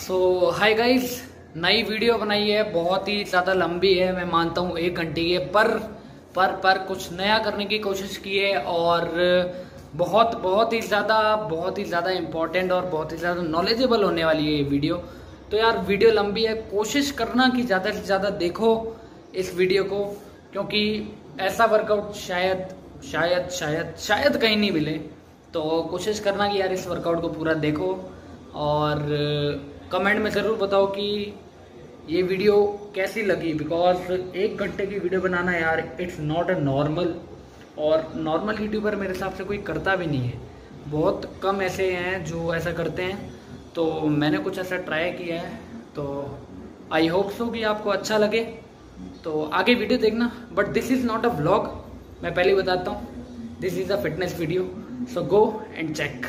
सो hi guys नई video बनाई है, बहुत ही ज़्यादा लंबी है, मैं मानता हूँ एक घंटे की पर पर पर कुछ नया करने की कोशिश की है और बहुत बहुत ही ज़्यादा, बहुत ही ज़्यादा इम्पोर्टेंट और बहुत ही ज़्यादा नॉलेजेबल होने वाली है ये वीडियो तो यार वीडियो लंबी है, कोशिश करना कि ज़्यादा से ज़्यादा देखो इस वीडियो को, क्योंकि ऐसा वर्कआउट शायद शायद शायद शायद कहीं नहीं मिले। तो कोशिश करना कि यार इस वर्कआउट को पूरा देखो और कमेंट में ज़रूर बताओ कि ये वीडियो कैसी लगी बिकॉज़ एक घंटे की वीडियो बनाना यार इट्स नॉट अ नॉर्मल और नॉर्मल यूट्यूबर मेरे हिसाब से कोई करता भी नहीं है। बहुत कम ऐसे हैं जो ऐसा करते हैं। तो मैंने कुछ ऐसा ट्राई किया है। तो आई होप सो कि आपको अच्छा लगे। तो आगे वीडियो देखना। But this is not a vlog मैं पहले बताता हूँ। This is a fitness video so go and check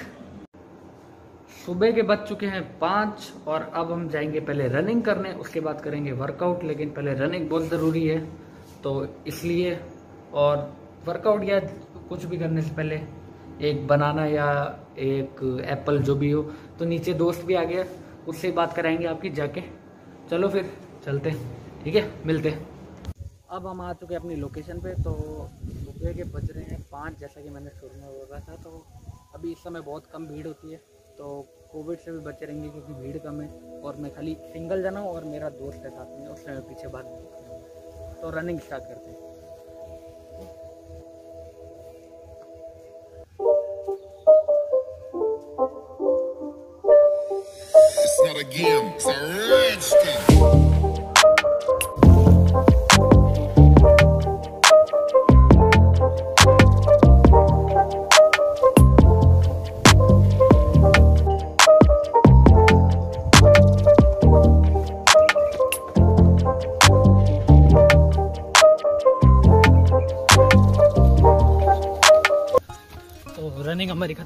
सुबह के बज चुके हैं पाँच और अब हम जाएँगे पहले रनिंग करने, उसके बाद करेंगे वर्कआउट लेकिन पहले रनिंग बहुत ज़रूरी है। तो इसलिए और वर्कआउट या कुछ भी करने से पहले, एक बनाना या एक एप्पल जो भी हो तो नीचे दोस्त भी आ गया, उससे बात कराएँगे आपकी जाके। चलो फिर, चलते ठीक है? मिलते अब हम आ चुके हैं अपनी लोकेशन पे तो सुबह के बज रहे हैं पाँच, जैसा कि मैंने शुरू में बोला था तो अभी इस समय बहुत कम भीड़ होती है। तो कोविड से भी बचे रहेंगे क्योंकि भीड़ कम है और मैं खाली सिंगल जाना हूँ और मेरा दोस्त है साथ में उस समय पीछे बात तो रनिंग स्टार्ट करते हैं It's a.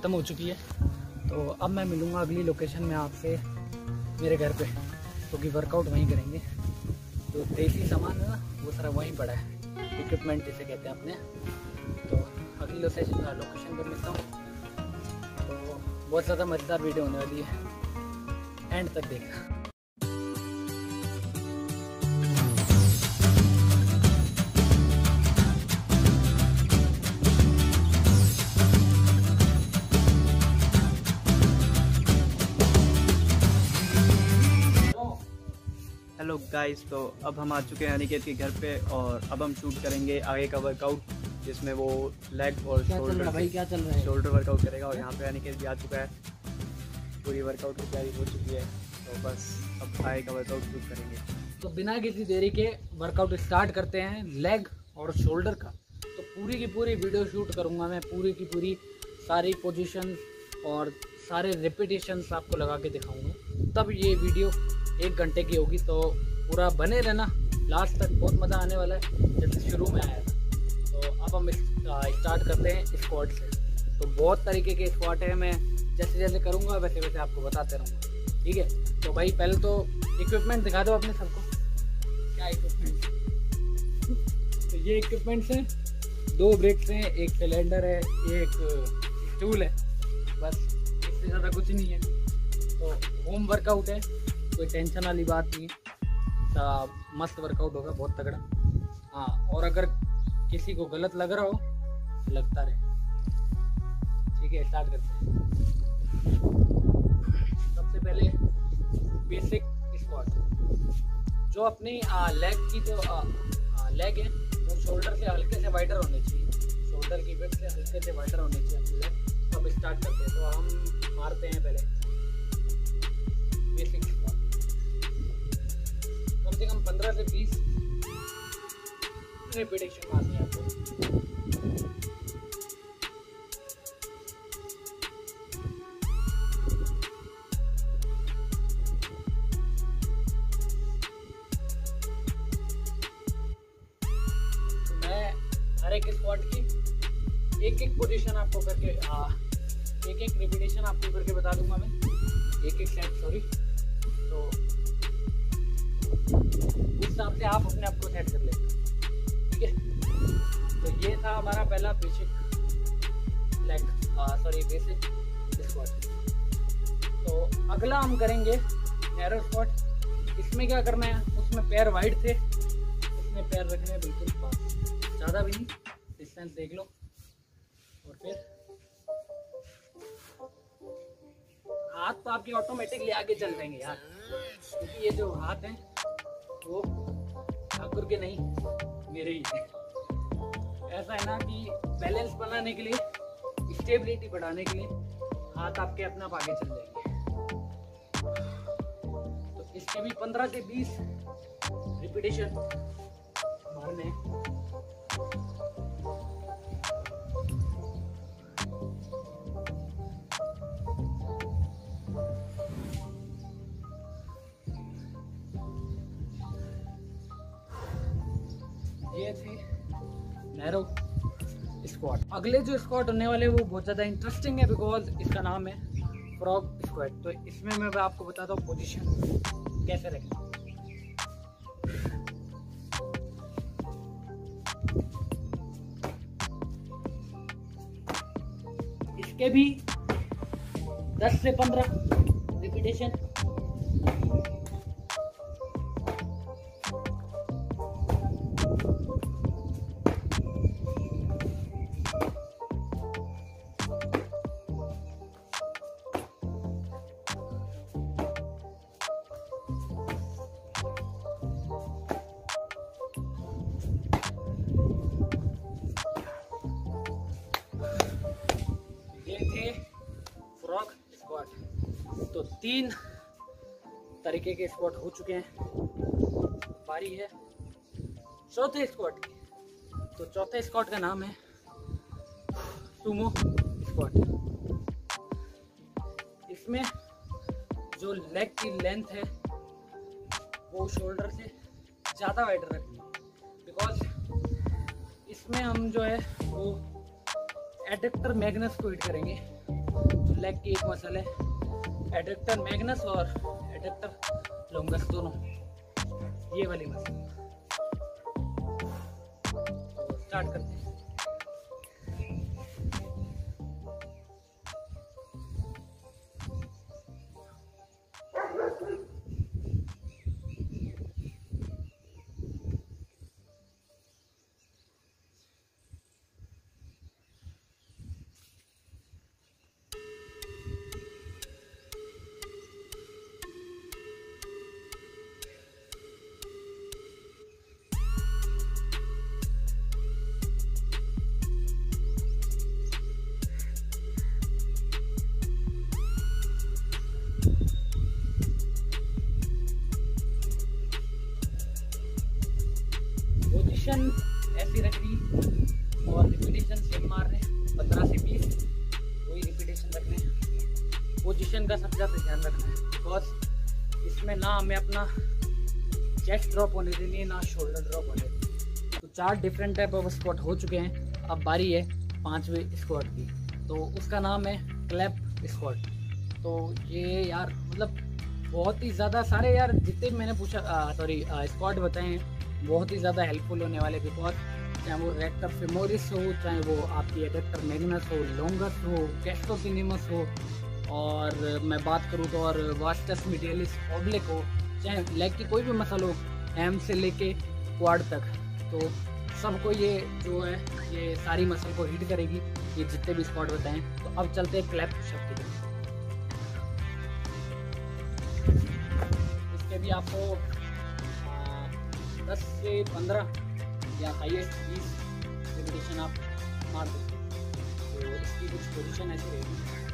ख़त्म हो चुकी है। तो अब मैं मिलूँगा अगली लोकेशन में आपसे, मेरे घर पर क्योंकि तो वर्कआउट वहीं करेंगे। तो देसी सामान है ना, वो सारा वहीं पड़ा है। इक्विपमेंट जिसे कहते हैं अपने। तो अगली लोकेशन लोकेशन पर मिलता हूँ। तो बहुत ज़्यादा मज़ेदार वीडियो होने वाली है। एंड तक देखना गाइस तो अब हम आ चुके हैं अनिकेत के घर पे और अब हम शूट करेंगे आगे का वर्कआउट जिसमें वो लेग और शोल्डर भाई? क्या चल रहा है? शोल्डर वर्कआउट करेगा और यहाँ पे अनिकेत भी आ चुका है। पूरी वर्कआउट की तैयारी हो चुकी है तो बस अब आगे का वर्कआउट शूट करेंगे। तो बिना किसी देरी के वर्कआउट स्टार्ट करते हैं लेग और शोल्डर का। तो पूरी की पूरी वीडियो शूट करूँगा मैं पूरी की पूरी सारी पोजिशन और सारे रिपीटेशंस आपको लगा के दिखाऊँगा। तब ये वीडियो एक घंटे की होगी तो पूरा बने रहना। लास्ट तक बहुत मज़ा आने वाला है जैसे शुरू में आया था। तो अब हम स्टार्ट करते हैं स्क्वाड से। तो बहुत तरीके के स्क्वाड है, मैं जैसे जैसे करूँगा, वैसे वैसे आपको बताते रहूँगा। ठीक है? तो भाई, पहले तो इक्विपमेंट दिखा दो अपने सबको। क्या इक्विपमेंट तो ये इक्विपमेंट्स हैं, दो ब्रेक्स हैं, एक सिलेंडर है, एक स्टूल है। बस, इससे ज़्यादा कुछ नहीं है। तो होम वर्कआउट है, कोई टेंशन वाली बात नहीं तो मस्त वर्कआउट होगा, बहुत तगड़ा। हाँ और अगर किसी को गलत लग रहा हो, लगता रहे। ठीक है स्टार्ट करते हैं। सबसे पहले बेसिक स्क्वाट जो अपनी लेग की जो लेग है, वो शोल्डर से हल्के से वाइडर होने चाहिए। शोल्डर की वेट से हल्के से वाइडर होने चाहिए लेग तो अब स्टार्ट करते हैं। तो हम मारते हैं पहले। बेसिक स्क्वाट से कम पंद्रह से बीस रिपीटेशन मारनी है आपको। मैं हर एक स्क्वाड की एक एक पोजीशन आपको करके आ, एक एक रिपीटेशन आपको करके बता दूँगा मैं। एक एक सेट सॉरी तो उस हिसाब से आप अपने आप को सेट कर लें। ठीक है? तो ये था हमारा पहला basic leg sorry basic squat तो अगला हम करेंगे नैरो स्क्वाट इसमें क्या करना है? उसमें पैर वाइड थे। इसमें पैर रखने बिल्कुल पास ज़्यादा भी नहीं डिस्टेंस देख लो। और फिर हाथ तो आपके ऑटोमेटिकली आगे चल जाएँगे यार। क्योंकि ये जो हाथ हैं वो ठाकुर के नहीं, मेरे ही। ऐसा है ना कि बैलेंस बनाने के लिए स्टेबिलिटी बढ़ाने के लिए हाथ आपके अपना आगे चल जाएँगे। तो इसके भी पंद्रह से बीस रिपीटेशन मारने ये थे। नैरो स्क्वाट अगले जो स्क्वाट होने वाले वो बहुत ज़्यादा इंटरेस्टिंग है बिकॉज़ इसका नाम है फ्रॉग स्क्वाट तो इसमें मैं आपको बताता हूँ पोजीशन कैसे रखें। इसके भी 10 से 15 रिपीटेशन तरीके के स्क्वाट हो चुके हैं। बारी है। चौथे स्क्वाट की। तो चौथे स्क्वाट का नाम है सुमो स्क्वाट इसमें जो लेग की लेंथ है, वो शोल्डर से ज़्यादा वाइडर रखनी है। बिकॉज़ इसमें हम जो है, वो एडेक्टर मैग्नस को हिट करेंगे। तो लेग की एक मसल है। एडेक्टर मैग्नस और एडेक्टर लॉन्गस दोनों। ये वाली तो स्टार्ट करते हैं। पोजीशन ऐसी रखनी और रिपीटेशन सेम मार रहे हैं। पंद्रह से बीस, वही रिपीटेशन रखने हैं। पोजीशन का सबसे ज़्यादा ध्यान रखना है। बिकॉज़ इसमें ना हमें अपना चेस्ट ड्रॉप होने देनी है, ना शोल्डर ड्रॉप होने देनी तो चार डिफरेंट टाइप ऑफ़ स्क्वाट हो चुके हैं। अब बारी है पाँचवें स्क्वाट की। तो उसका नाम है क्लैप स्क्वाट तो ये यार मतलब बहुत ही ज़्यादा सारे यार, जितने मैंने पूछा सॉरी स्क्वाड बताए हैं बहुत ही ज़्यादा हेल्पफुल होने वाले बिकॉज़ चाहे वो रेक्टर फेमोरिस हो, चाहे वो आपकी एडेक्टर मैग्नस हो लॉन्गस हो कैस्टोसिनिमस हो, और मैं बात करूँ तो और वास्टस मिडियलिस ऑब्लिक हो, चाहे लेग की कोई भी मसल हो एम से लेके क्वाड तक। तो सबको ये जो है, ये सारी मसल को हिट करेगी ये जितने भी स्पॉट बताएँ। तो अब चलते हैं क्लैप शक्ति की तरफ़। इसके भी आपको 10 से 15 या हाइएस्ट बीस रेपिटेशन आप मार सकते हैं। तो इसकी कुछ पोजिशन ऐसी रहेगी।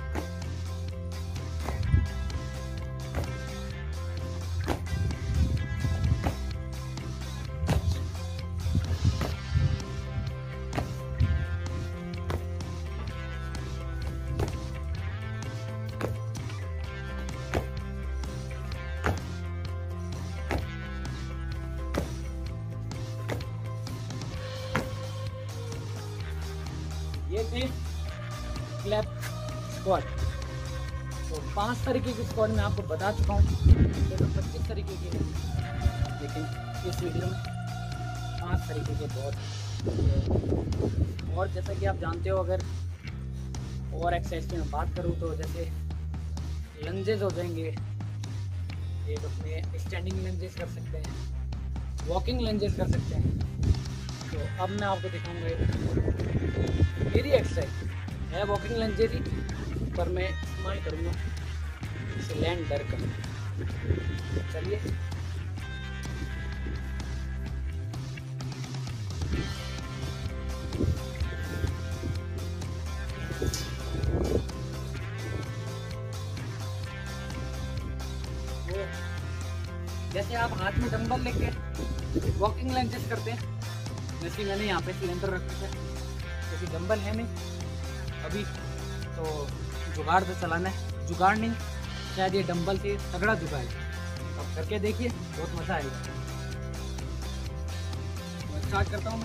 ये क्लैप स्क्वाड तो पाँच तरीके के स्क्वाड मैं आपको बता चुका हूँ। तो पच्चीस तरीके के हैं। लेकिन इस वीडियो में पाँच तरीके के बहुत और जैसा कि आप जानते हो, अगर और एक्सरसाइज की मैं बात करूँ तो जैसे लंजेज हो जाएँगे। एक उसमें स्टैंडिंग लंजेस कर सकते हैं। वॉकिंग लंजेस कर सकते हैं। तो अब मैं आपको दिखाऊँगा मेरी एक्सरसाइज है वॉकिंग लंजेस ही पर मैं इस्तेमाल करूँगा सिलेंडर का चलिए। जैसे आप हाथ में डंबल लेके वॉकिंग लंचेस करते हैं, वैसे मैंने यहाँ पे सिलेंडर रखा है। क्योंकि डंबल है नहीं अभी तो जुगाड़ से चलाना है। जुगाड़ नहीं, शायद ये डम्बल से तगड़ा जुगाड़ अब करके देखिए, बहुत मज़ा आएगा। स्टार्ट करता हूँ।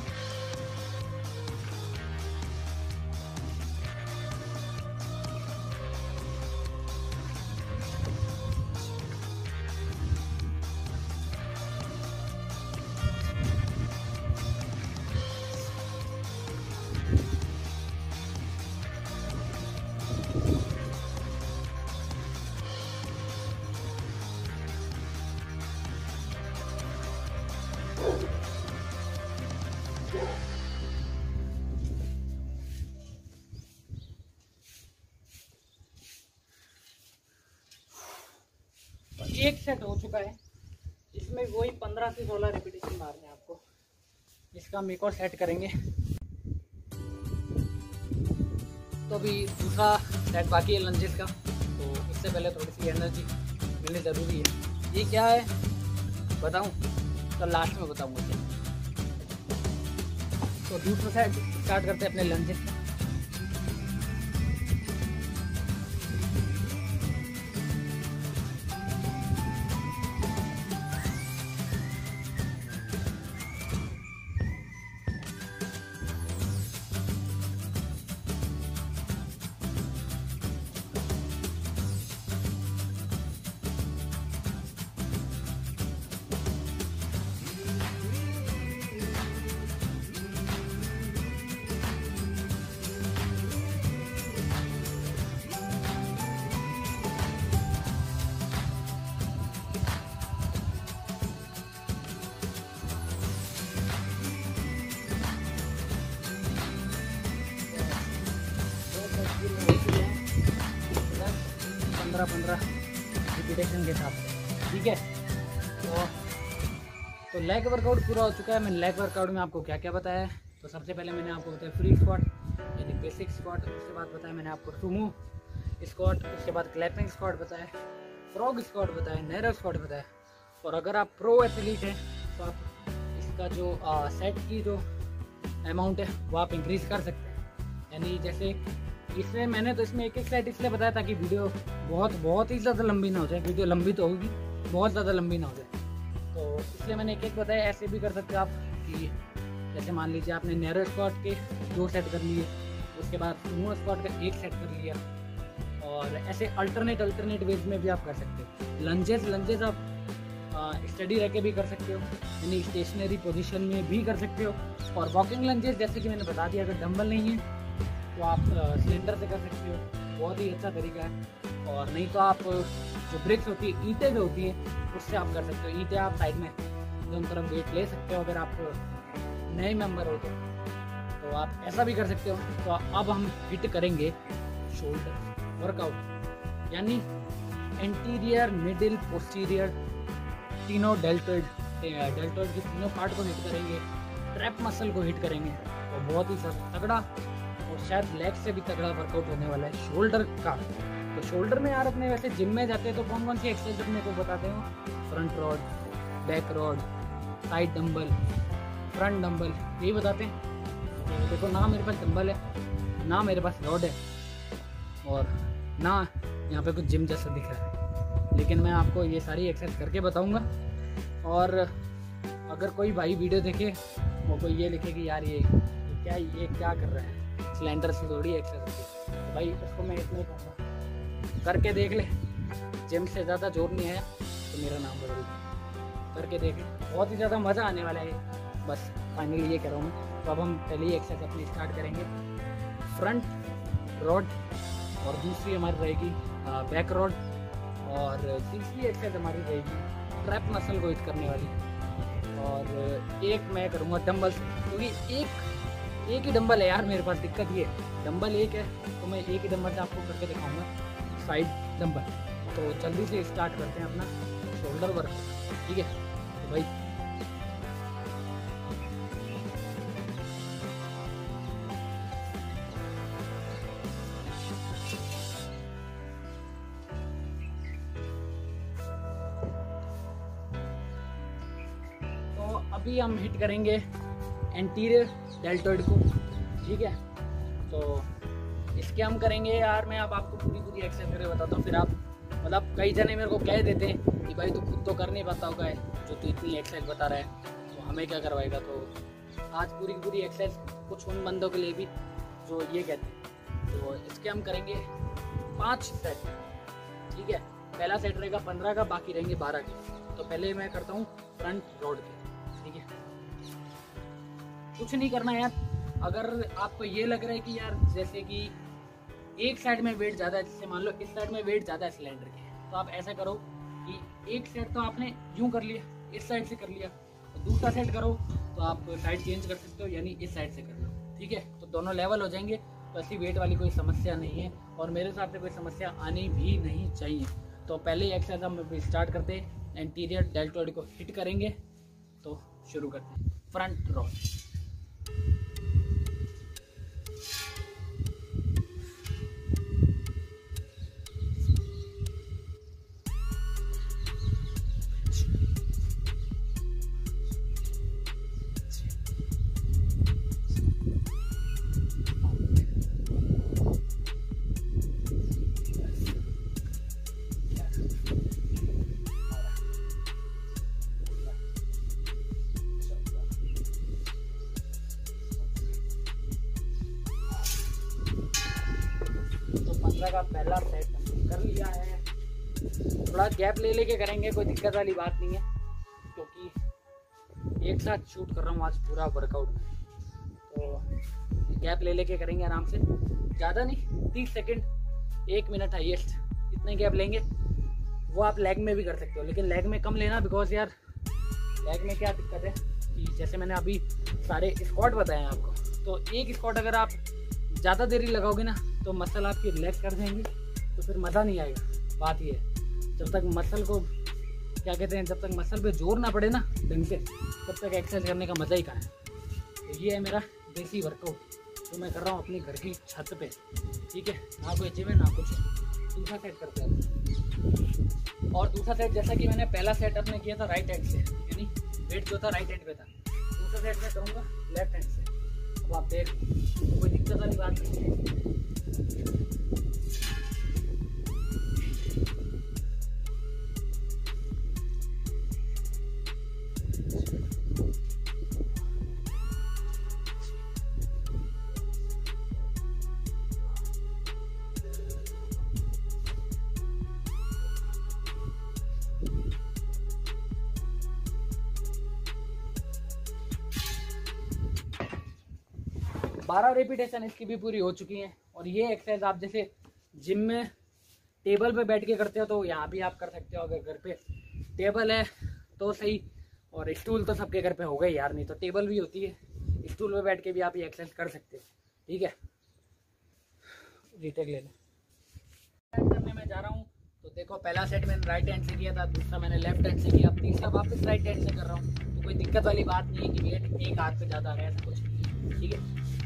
एक सेट हो चुका है। इसमें वही पंद्रह से सोलह रिपीटेशन मारने हैं आपको। इसका हम एक और सेट करेंगे। तो अभी दूसरा सेट बाकी है लंजेस का। तो इससे पहले थोड़ी सी एनर्जी मिलनी ज़रूरी है। ये क्या है? बताऊँ? तो लास्ट में बताऊँगा। तो दूसरा सेट स्टार्ट करते हैं अपने लंजेस का लेग वर्कआउट पूरा हो चुका है। मैंने लेग वर्कआउट में आपको क्या क्या बताया है? तो सबसे पहले मैंने आपको बताया फ्री स्क्वाट यानी बेसिक स्क्वाट उसके बाद बताया मैंने आपको सुमो स्क्वाट उसके बाद क्लैपिंग स्क्वाट बताया फ्रॉग स्क्वाट बताया नैरो स्क्वाट बताया। और अगर आप प्रो एथलीट हैं तो आप इसका जो आ, सेट की जो अमाउंट है वो आप इंक्रीज़ कर सकते हैं। यानी जैसे इसमें मैंने तो इसमें एक एक सेट इसलिए बताया ताकि वीडियो बहुत बहुत ही ज़्यादा लंबी ना हो जाए। वीडियो लंबी तो होगी बहुत ज़्यादा लंबी ना हो जाए। तो इसलिए मैंने एक एक बताया, ऐसे भी कर सकते हो आप कि जैसे मान लीजिए आपने नैरो स्क्वाट के दो सेट कर लिए, उसके बाद सुमो स्क्वाट का एक सेट कर लिया और ऐसे अल्टरनेट अल्टरनेट वेज में भी आप कर सकते हो। लंजेस लंजेस आप स्टडी रह के भी कर सकते हो, यानी स्टेशनरी पोजीशन में भी कर सकते हो और वॉकिंग लंजेस जैसे कि मैंने बता दिया, अगर डंबल नहीं है तो आप सिलेंडर से कर सकते हो, बहुत ही अच्छा तरीका है। और नहीं तो आप जो ब्रिक्स होती है, ईंटें जो होती हैं, उससे आप कर सकते हो। ईंटें आप साइड में दोनों तरफ़ वेट ले सकते हो अगर आप नए मेंबर हो तो। तो आप ऐसा भी कर सकते हो। तो अब हम हिट करेंगे शोल्डर वर्कआउट यानी एंटीरियर मिडिल पोस्टीरियर तीनों डेल्टोइड डेल्टोइड के तीनों पार्ट को हिट करेंगे। ट्रैप मसल को हिट करेंगे। तो बहुत ही तगड़ा और शायद लेग से भी तगड़ा वर्कआउट होने वाला है शोल्डर का। तो शोल्डर में यार अपने वैसे जिम में जाते हैं तो कौन कौन सी एक्सरसाइज अपने को बताते हो? Front rod back rod side dumbbell front dumbbell यही बताते हैं। तो देखो, ना मेरे पास डंबल है, ना मेरे पास रॉड है, और ना यहाँ पे कुछ जिम जैसा दिख रहा है। लेकिन मैं आपको ये सारी एक्सरसाइज करके बताऊँगा, और अगर कोई भाई वीडियो देखे, वो कोई ये लिखे कि यार ये क्या ये क्या कर रहा है? सिलेंडर से थोड़ी एक्सरसाइज तो भाई, उसको मैं इतना करके देख ले। जिम से ज़्यादा ज़ोर नहीं आया तो मेरा नाम बदल करके देख ले। बहुत ही ज़्यादा मज़ा आने वाला है बस फाइनली ये कह रहा हूँ तो अब हम पहली एक्सरसाइज अपनी स्टार्ट करेंगे। फ्रंट रॉड और दूसरी हमारी रहेगी बैक रॉड और तीसरी एक्सरसाइज हमारी रहेगी ट्रैप मसल को करने वाली। और एक मैं करूँगा डम्बल क्योंकि एक एक ही डम्बल है यार मेरे पास, दिक्कत ये। डंबल एक है तो मैं एक ही डम्बल से आपको करके दिखाऊँगा। साइड डंबल तो जल्दी से स्टार्ट करते हैं अपना शोल्डर वर्क ठीक है? तो भाई। तो अभी हम हिट करेंगे एंटीरियर डेल्टोइड को। ठीक है? तो इसके हम करेंगे, यार मैं अब आपको पूरी पूरी एक्सरसाइज करके बताता हूँ। फिर आप मतलब कई जने मेरे को कह देते हैं कि भाई तू खुद तो कर नहीं पाता होगा, जो तू इतनी एक्सरसाइज बता रहा है तो हमें क्या करवाएगा? तो आज पूरी पूरी एक्सरसाइज कुछ उन बंदों के लिए भी, जो ये कहते हैं। तो इसके हम करेंगे पाँच सेट ठीक है? पहला सेट रहेगा पंद्रह का, बाकी रहेंगे बारह के। तो पहले मैं करता हूँ फ्रंट रोड के। ठीक है? कुछ नहीं करना यार। अगर आपको ये लग रहा है कि यार, जैसे कि एक साइड में वेट ज़्यादा है जैसे मान लो, इस साइड में वेट ज़्यादा है सिलेंडर के तो आप ऐसा करो कि एक सेट तो आपने यूँ कर लिया, इस साइड से कर लिया तो दूसरा सेट करो तो आप साइड चेंज कर सकते हो, यानी इस साइड से कर लो। ठीक है? तो दोनों लेवल हो जाएँगे तो ऐसी वेट वाली कोई समस्या नहीं है, और मेरे हिसाब से कोई समस्या आनी भी नहीं चाहिए। तो पहले ही एक्सरसाइज हम स्टार्ट करते एंटीरियर डेल्टोइड को हिट करेंगे तो शुरू करते हैं। फ्रंट रोड पंद्रह का पहला सेट कर लिया है। थोड़ा गैप ले लेके करेंगे, कोई दिक्कत वाली बात नहीं है, क्योंकि एक साथ शूट कर रहा हूँ आज पूरा वर्कआउट तो गैप ले लेके करेंगे आराम से। ज़्यादा नहीं, तीस सेकेंड एक मिनट हाइएस्ट इतने गैप लेंगे। वो आप लेग में भी कर सकते हो, लेकिन लेग में कम लेना बिकॉज़ यार लेग में क्या दिक्कत है कि जैसे मैंने अभी सारे स्कॉट बताए हैं आपको तो एक स्कॉट अगर आप ज़्यादा देरी लगाओगे ना तो मसल आपकी रिलैक्स कर देंगी तो फिर मज़ा नहीं आएगा। बात ये है, जब तक मसल को, क्या कहते हैं, जब तक मसल पे ज़ोर ना पड़े ना ढंग से तब तक एक्सरसाइज करने का मज़ा ही कहाँ है। तो ये है मेरा देसी वर्कआउट जो मैं कर रहा हूँ अपनी घर की छत पे। ठीक है? ना कोई जिम है, ना कुछ दूसरा सेट करते हैं। और दूसरा सेट जैसा कि मैंने पहला सेट अपने किया था राइट हैंड से, यानी वेट जो था राइट हैंड पे था। दूसरा सेट मैं करूँगा लेफ़्ट हैंड से। अब आप देख कोई दिक्कत बारह रेपिटेशन इसकी भी पूरी हो चुकी हैं। और ये एक्सरसाइज आप जैसे जिम में टेबल पे बैठ के करते हो तो यहाँ भी आप कर सकते हो अगर घर पे। टेबल है तो सही, और स्टूल तो सबके घर पे हो गई यार, नहीं तो टेबल भी होती है। स्टूल पे बैठ के भी आप ये एक्सरसाइज कर सकते हो, ठीक है? रिटेक ले लो। करने में जा रहा हूँ तो देखो पहला सेट मैंने राइट हैंड से किया था, दूसरा मैंने लेफ़्ट हैंड से किया, अब तीसरा वापस राइट हैंड से कर रहा हूँ। तो कोई दिक्कत वाली बात नहीं है कि वेट एक हाथ पे ज़्यादा गया ऐसा कुछ ठीक है?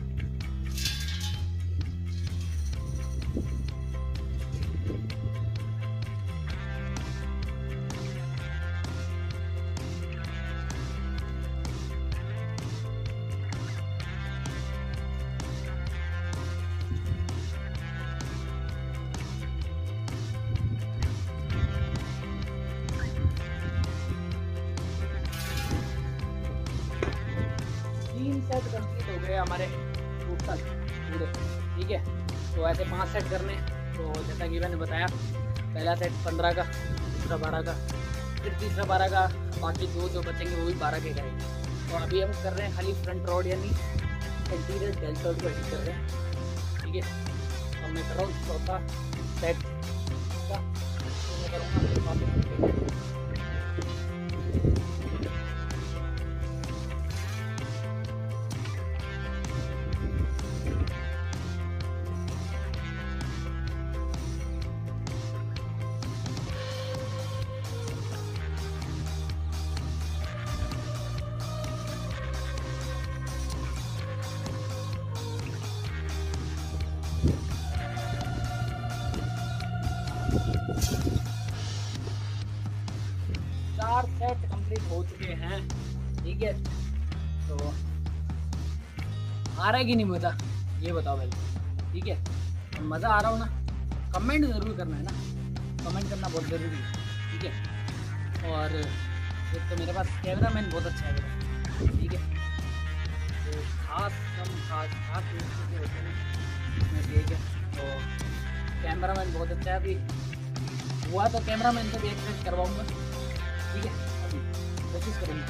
बारह के करेंगे तो अभी हम कर रहे हैं खाली फ्रंट रोड यानी इंटीरियर डेल्टोड को एडिट कर रहे हैं। ठीक है? अब मैं कर रहा हूँ चौथा सेट है कि नहीं मज़ा ये बताओ भाई। ठीक है? मज़ा आ रहा हो ना? कमेंट ज़रूर करना, है ना? कमेंट करना बहुत ज़रूरी है। ठीक है? और एक तो मेरे पास कैमरा मैन बहुत अच्छा है ठीक है? तो खास कम, खास खास होती हैं। एक है तो कैमरा मैन बहुत अच्छा है अभी। हुआ तो कैमरा मैन से भी एक सेट करवाऊँगा। ठीक है? अभी कोशिश करूँगा।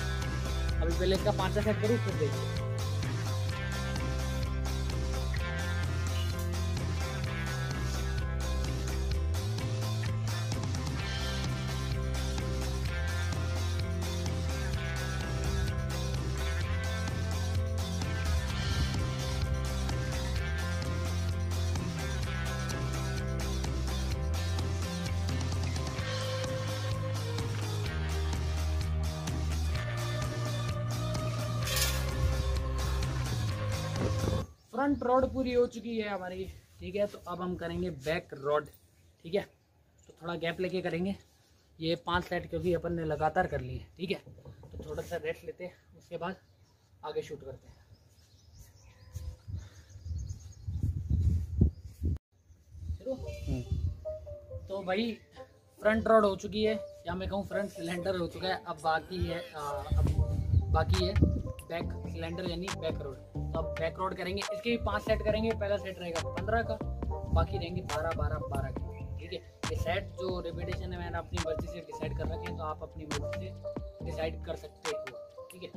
अभी पहले इसका पाँच सेट करूँ, फिर देखिए फ्रंट रोड पूरी हो चुकी है हमारी। ठीक है तो अब हम करेंगे बैक रोड ठीक है तो थोड़ा गैप लेके करेंगे। ये पाँच सेट क्योंकि अपन ने लगातार कर लिए ठीक है तो थोड़ा सा रेस्ट लेते हैं उसके बाद आगे शूट करते हैं। तो भाई फ्रंट रोड हो चुकी है। या मैं कहूँ फ्रंट सिलेंडर हो चुका है। अब बाकी है आ, अब बाकी है। बैक सिलेंडर यानी बैक रोड तो आप बैक रोड करेंगे, इसके भी पाँच सेट करेंगे, पहला सेट रहेगा पंद्रह का, बाकी रहेंगे बारह बारह बारह के। ठीक है? ये सेट जो रिपीटेशन है, मैंने अपनी मर्ज़ी से डिसाइड कर रखे हैं तो आप अपनी मर्ज़ी से डिसाइड कर सकते हो। ठीक है?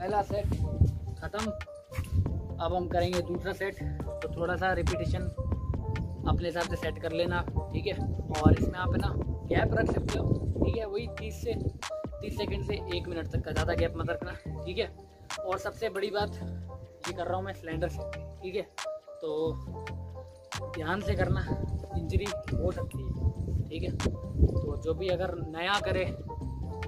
पहला सेट खत्म। अब हम करेंगे दूसरा सेट तो थोड़ा सा रिपीटेशन अपने हिसाब से सेट कर लेना, ठीक है? और इसमें आप है ना गैप रख सकते हो, ठीक है? वही तीस से, तीस सेकंड से एक मिनट तक का ज़्यादा गैप मत रखना, ठीक है? और सबसे बड़ी बात, ये कर रहा हूँ मैं सिलेंडर से, ठीक है? तो ध्यान से करना इंजरी हो सकती है, ठीक है? तो जो भी अगर नया करे,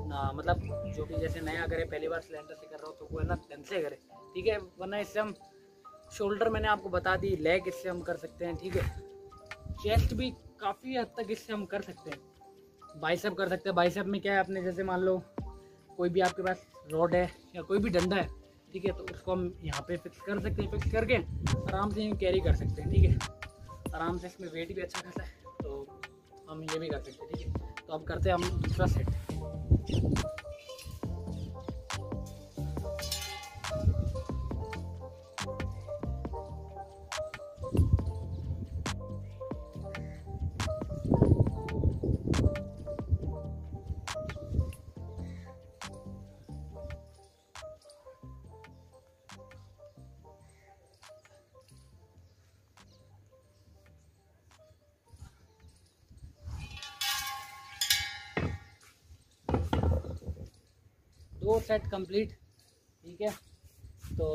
ना मतलब जो भी जैसे नया करे, पहली बार सिलेंडर से कर तो वो है ना ढंग से करे। ठीक है? वरना इससे हम शोल्डर मैंने आपको बता दी लेग इससे हम कर सकते हैं, ठीक है? चेस्ट भी काफ़ी हद तक इससे हम कर सकते हैं। बाइसेप कर सकते हैं। बाइसेप में क्या है आपने जैसे मान लो कोई भी आपके पास रॉड है या कोई भी डंडा है, ठीक है? तो उसको हम यहाँ पे फिक्स कर सकते हैं फिक्स करके आराम से हम कैरी कर सकते हैं, ठीक है? आराम से इसमें वेट भी अच्छा खासा है तो हम ये भी कर सकते हैं, ठीक है? तो अब करते हैं हम दूसरा सेट सेट कंप्लीट ठीक है? तो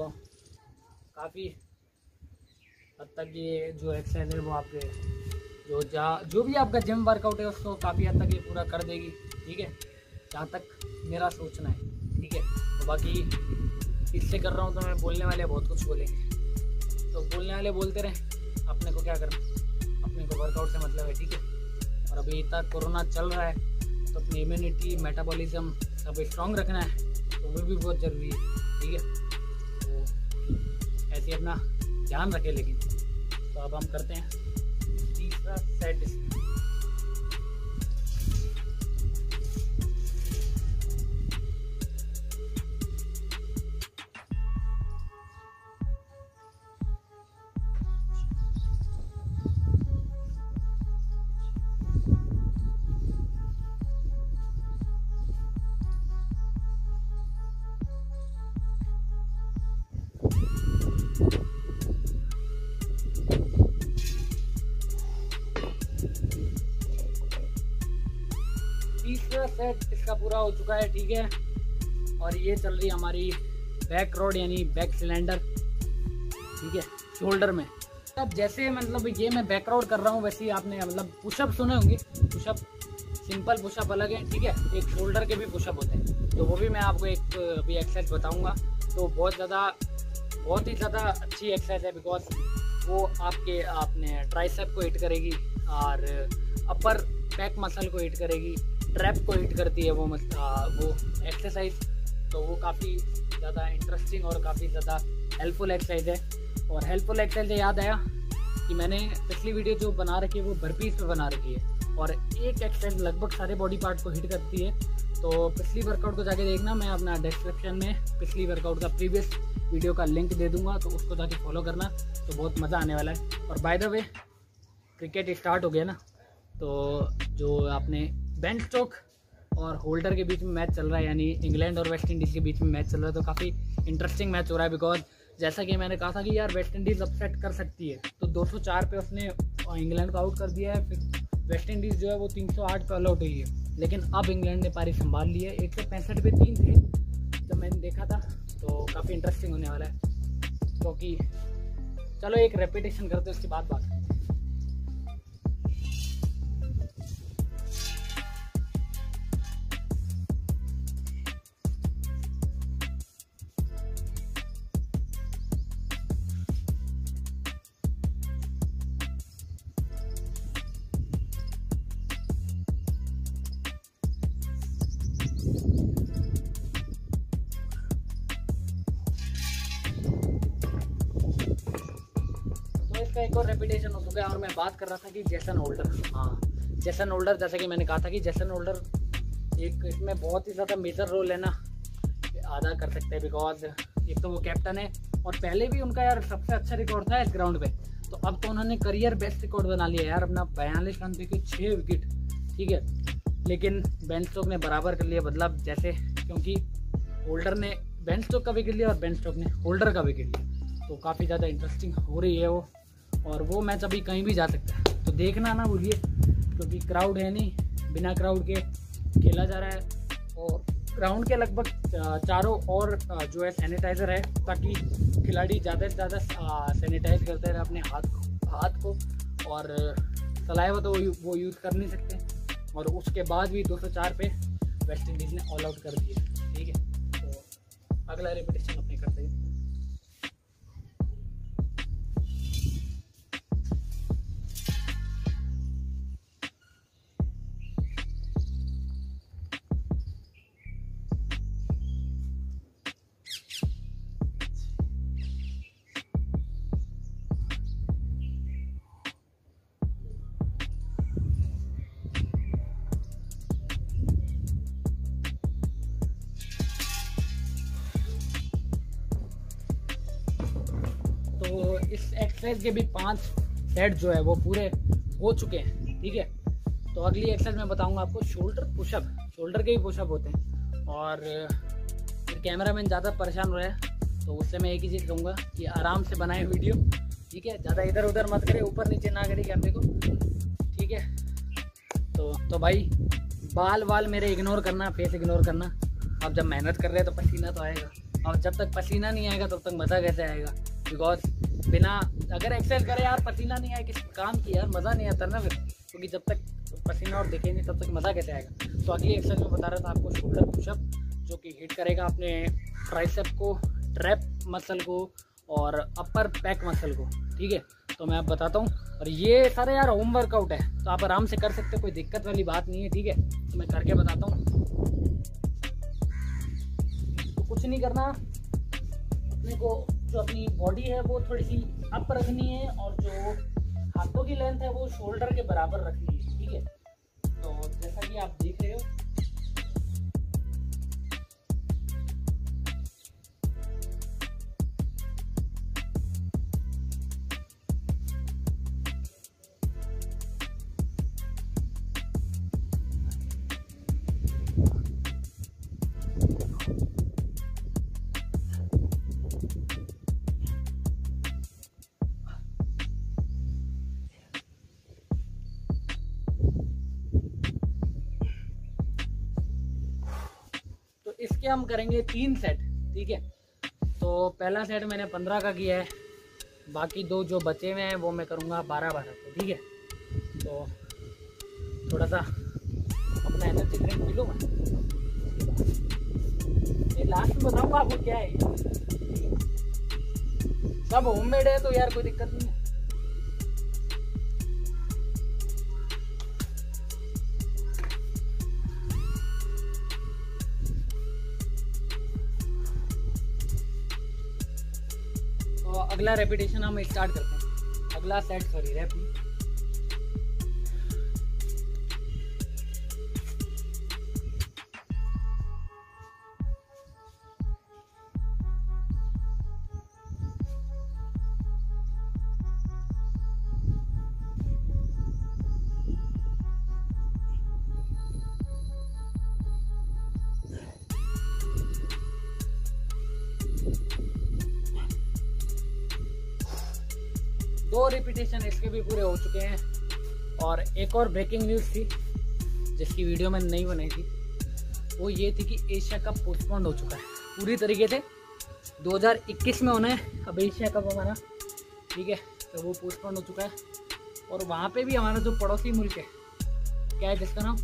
काफ़ी हद तक ये जो एक्सरसाइज है वो आपके जो जा, जो भी आपका जिम वर्कआउट है, उसको काफ़ी हद तक ये पूरा कर देगी, ठीक है? जहाँ तक मेरा सोचना है, ठीक है? तो बाकी इससे कर रहा हूँ तो मैं बोलने वाले बहुत कुछ बोलेंगे। तो बोलने वाले बोलते रहे, अपने को क्या करना अपने को वर्कआउट से मतलब है, ठीक है? और अभी तक कोरोना चल रहा है तो अपनी इम्यूनिटी मेटाबॉलिज्म सब स्ट्रॉन्ग रखना है। तो वो भी बहुत ज़रूरी है, ठीक है? तो ऐसे अपना ध्यान रखें लेकिन। तो अब हम करते हैं तीसरा सेट पूरा हो चुका है, ठीक है? और ये चल रही हमारी बैक रोड यानी बैक सिलेंडर ठीक है? शोल्डर में। अब जैसे मतलब ये मैं बैक रोड कर रहा हूँ, वैसे ही आपने मतलब पुशअप सुने होंगे। पुशअप सिंपल पुशअप अलग है, ठीक है? एक शोल्डर के भी पुशअप होते हैं। तो वो भी मैं आपको एक, अभी एक्सरसाइज बताऊँगा। तो बहुत ज़्यादा, बहुत ही ज़्यादा अच्छी एक्सरसाइज है बिकॉज़ वो आपके, आपने ट्राइसेप को हिट करेगी और अपर बैक मसल को हिट करेगी। ट्रैप को हिट करती है वो आ, वो एक्सरसाइज तो वो काफ़ी ज़्यादा इंटरेस्टिंग और काफ़ी ज़्यादा हेल्पफुल एक्सरसाइज है। और हेल्पफुल एक्सरसाइज याद आया कि मैंने पिछली वीडियो जो बना रखी है वो बर्पीस पे बना रखी है। और एक एक्सरसाइज लगभग सारे बॉडी पार्ट को हिट करती है। तो पिछली वर्कआउट को जाके देखना मैं अपना डिस्क्रिप्शन में पिछली वर्कआउट का प्रीवियस वीडियो का लिंक दे दूँगा तो उसको जाके फॉलो करना तो बहुत मज़ा आने वाला है। और by the way cricket start हो गया ना तो जो आपने बेंच स्ट्रोक और होल्डर के बीच में मैच चल रहा है, यानी इंग्लैंड और वेस्ट इंडीज़ के बीच में मैच चल रहा है तो काफ़ी इंटरेस्टिंग मैच हो रहा है बिकॉज़ जैसा कि मैंने कहा था कि यार वेस्ट इंडीज़ अपसेट कर सकती है तो 204 पे उसने इंग्लैंड को आउट कर दिया है, फिर वेस्ट इंडीज़ जो है वो 308 पे ऑल आउट हुई है, लेकिन अब इंग्लैंड ने पारी संभाल ली है, एक सौ पैंसठ पे तीन थे, जब मैंने देखा था तो काफ़ी इंटरेस्टिंग होने वाला है, क्योंकि तो चलो एक रेपिटेशन करते उसके बाद बात और मैं बात कर रहा था कि जैसन होल्डर हाँ जैसन होल्डर जैसे कि मैंने कहा था कि जैसन होल्डर एक इसमें बहुत ही ज़्यादा मेजर रोल है ना, अदा कर सकते हैं बिकॉज़ एक तो वो कैप्टन है और पहले भी उनका यार सबसे अच्छा रिकॉर्ड था इस ग्राउंड पे। तो अब तो उन्होंने करियर बेस्ट रिकॉर्ड बना लिया यार, अपना बयालीस रन के छः विकेट ठीक है? लेकिन बेन स्टोक ने बराबर कर लिया मतलब जैसे, क्योंकि होल्डर ने बेन स्टोक का विकेट लिया और बेन स्टोक ने होल्डर का विकेट लिया। तो काफ़ी ज़्यादा इंटरेस्टिंग हो रही है वो। और वो मैच अभी कहीं भी जा सकता है। तो देखना ना भूलिए, क्योंकि क्राउड है नहीं, बिना क्राउड के खेला जा रहा है। और ग्राउंड के लगभग चारों और जो है सैनिटाइज़र है, ताकि खिलाड़ी ज़्यादा से ज़्यादा सैनिटाइज करते रहे अपने हाथ को हाथ को। और सलाइवा तो वो यूज़ कर नहीं सकते। और उसके बाद भी 204 पे वेस्ट इंडीज़ ने ऑल आउट कर दिया। ठीक है? तो अगला रिपीटेशन अपने एक्सरसाइज के भी पाँच सेट जो है वो पूरे हो चुके हैं, ठीक है? तो अगली एक्सरसाइज मैं बताऊँगा आपको शोल्डर पुशअप शोल्डर के भी पुशअप होते हैं। और कैमरा मैन ज़्यादा परेशान हो रहा है तो उससे मैं एक ही चीज़ कहूँगा कि आराम से बनाए वीडियो ठीक है? ज़्यादा इधर उधर मत करे, ऊपर नीचे ना करे कैमरे को, ठीक है? तो तो भाई, बाल वाल मेरे इग्नोर करना फेस इग्नोर करना। अब जब मेहनत कर रहे हैं तो पसीना तो आएगा। और जब तक पसीना नहीं आएगा, तब तो तक मज़ा कैसे आएगा? बिकॉज़ बिना अगर एक्सरसाइज करे यार, पसीना नहीं आए किस काम की यार, मज़ा नहीं आता ना फिर। क्योंकि जब तक पसीना और दिखेंगे, तब तक मज़ा कैसे आएगा? तो अगली एक्सरसाइज में बता रहा था आपको शोल्डर पुशअप जो कि हिट करेगा अपने ट्राइसेप को ट्रैप मसल को और अपर बैक मसल को, ठीक है? तो मैं आप बताता हूँ। और ये सारे यार होम वर्कआउट है तो आप आराम से कर सकते हो, कोई दिक्कत वाली बात नहीं है, ठीक है? तो मैं करके बताता हूँ। तो कुछ नहीं करना। अपने को जो अपनी बॉडी है, वो थोड़ी सी अप रखनी है और जो हाथों की लेंथ है, वो शोल्डर के बराबर रखनी है, ठीक है? तो जैसा कि आप देख रहे हो इसके हम करेंगे तीन सेट ठीक है? तो पहला सेट मैंने पंद्रह का किया है, बाकी दो जो बचे हुए हैं वो मैं करूँगा बारह बारह को, ठीक है? तो थोड़ा सा अपना एनर्जी ड्रिंक पी लो मैं लास्ट में बताऊँगा आपको क्या है। सब होममेड है तो यार कोई दिक्कत नहीं अगला रेपिटेशन हम स्टार्ट करते हैं। अगला सेट सॉरी रैप और ब्रेकिंग न्यूज़ थी, जिसकी वीडियो मैंने नहीं बनाई थी, वो ये थी कि एशिया कप पोस्टपोन हो चुका है। पूरी तरीके से 2021 में होना है, अब एशिया कप हमारा, ठीक है तो वो पोस्टपोन हो चुका है। और वहाँ पे भी हमारा जो पड़ोसी मुल्क है, क्या है जिसका नाम?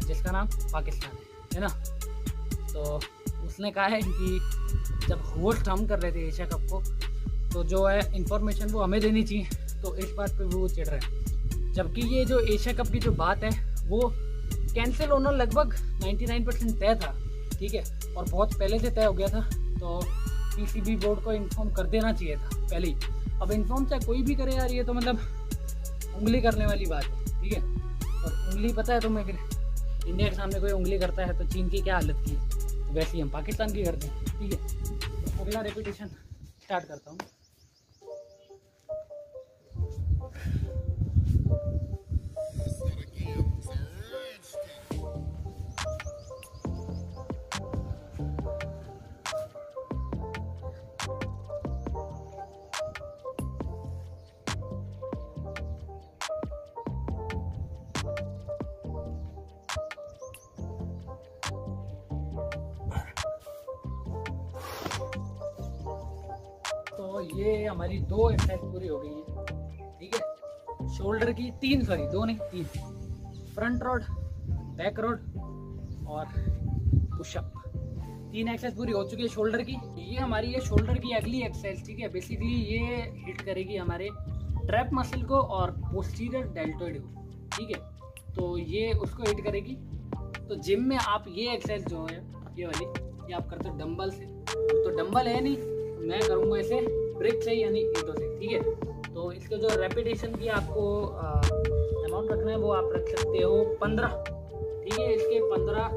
जिसका- नाम पाकिस्तान है है ना? तो उसने कहा है कि जब होस्ट हम कर रहे थे एशिया कप को तो जो है इंफॉर्मेशन वो हमें देनी चाहिए तो इस बात पे वो चिढ़ रहे हैं। जबकि ये जो एशिया कप की जो बात है, वो कैंसिल होना लगभग 99 परसेंट तय था, ठीक है? और बहुत पहले से तय हो गया था तो पीसीबी बोर्ड को इन्फॉर्म कर देना चाहिए था, पहले ही। अब इन्फॉर्म चाहे कोई भी करे यार, ये तो मतलब उंगली करने वाली बात है, ठीक है? और उंगली पता है तुम्हें फिर? इंडिया के सामने कोई उंगली करता है तो चीन की क्या हालत की? है तो वैसे ही हम पाकिस्तान की करते हैं, ठीक है? तो अगला रेपिटेशन स्टार्ट करता हूँ। दो एक्सरसाइज पूरी हो गई है। ठीक है? शोल्डर की तीन सॉरी दो नहीं, तीन। फ्रंट रोड बैक रोड और पुशअप तीन एक्सरसाइज पूरी हो चुकी है शोल्डर की। ये हमारी, ये शोल्डर की अगली एक्सरसाइज ठीक है? बेसिकली ये हिट करेगी हमारे ट्रैप मसल को और पोस्टीरियर डेल्टोइड को। ठीक है? तो ये उसको हिट करेगी। तो जिम में आप ये एक्सरसाइज जो है, ये वाली, ये आप करते हो डंबल से। तो डंबल है नहीं, मैं करूँगा इसे। ब्रिक से यानी ईटों से, ठीक है? तो इसके जो रेपिटेशन की आपको अमाउंट रखना है, वो आप रख सकते हो पंद्रह। ठीक है, इसके पंद्रह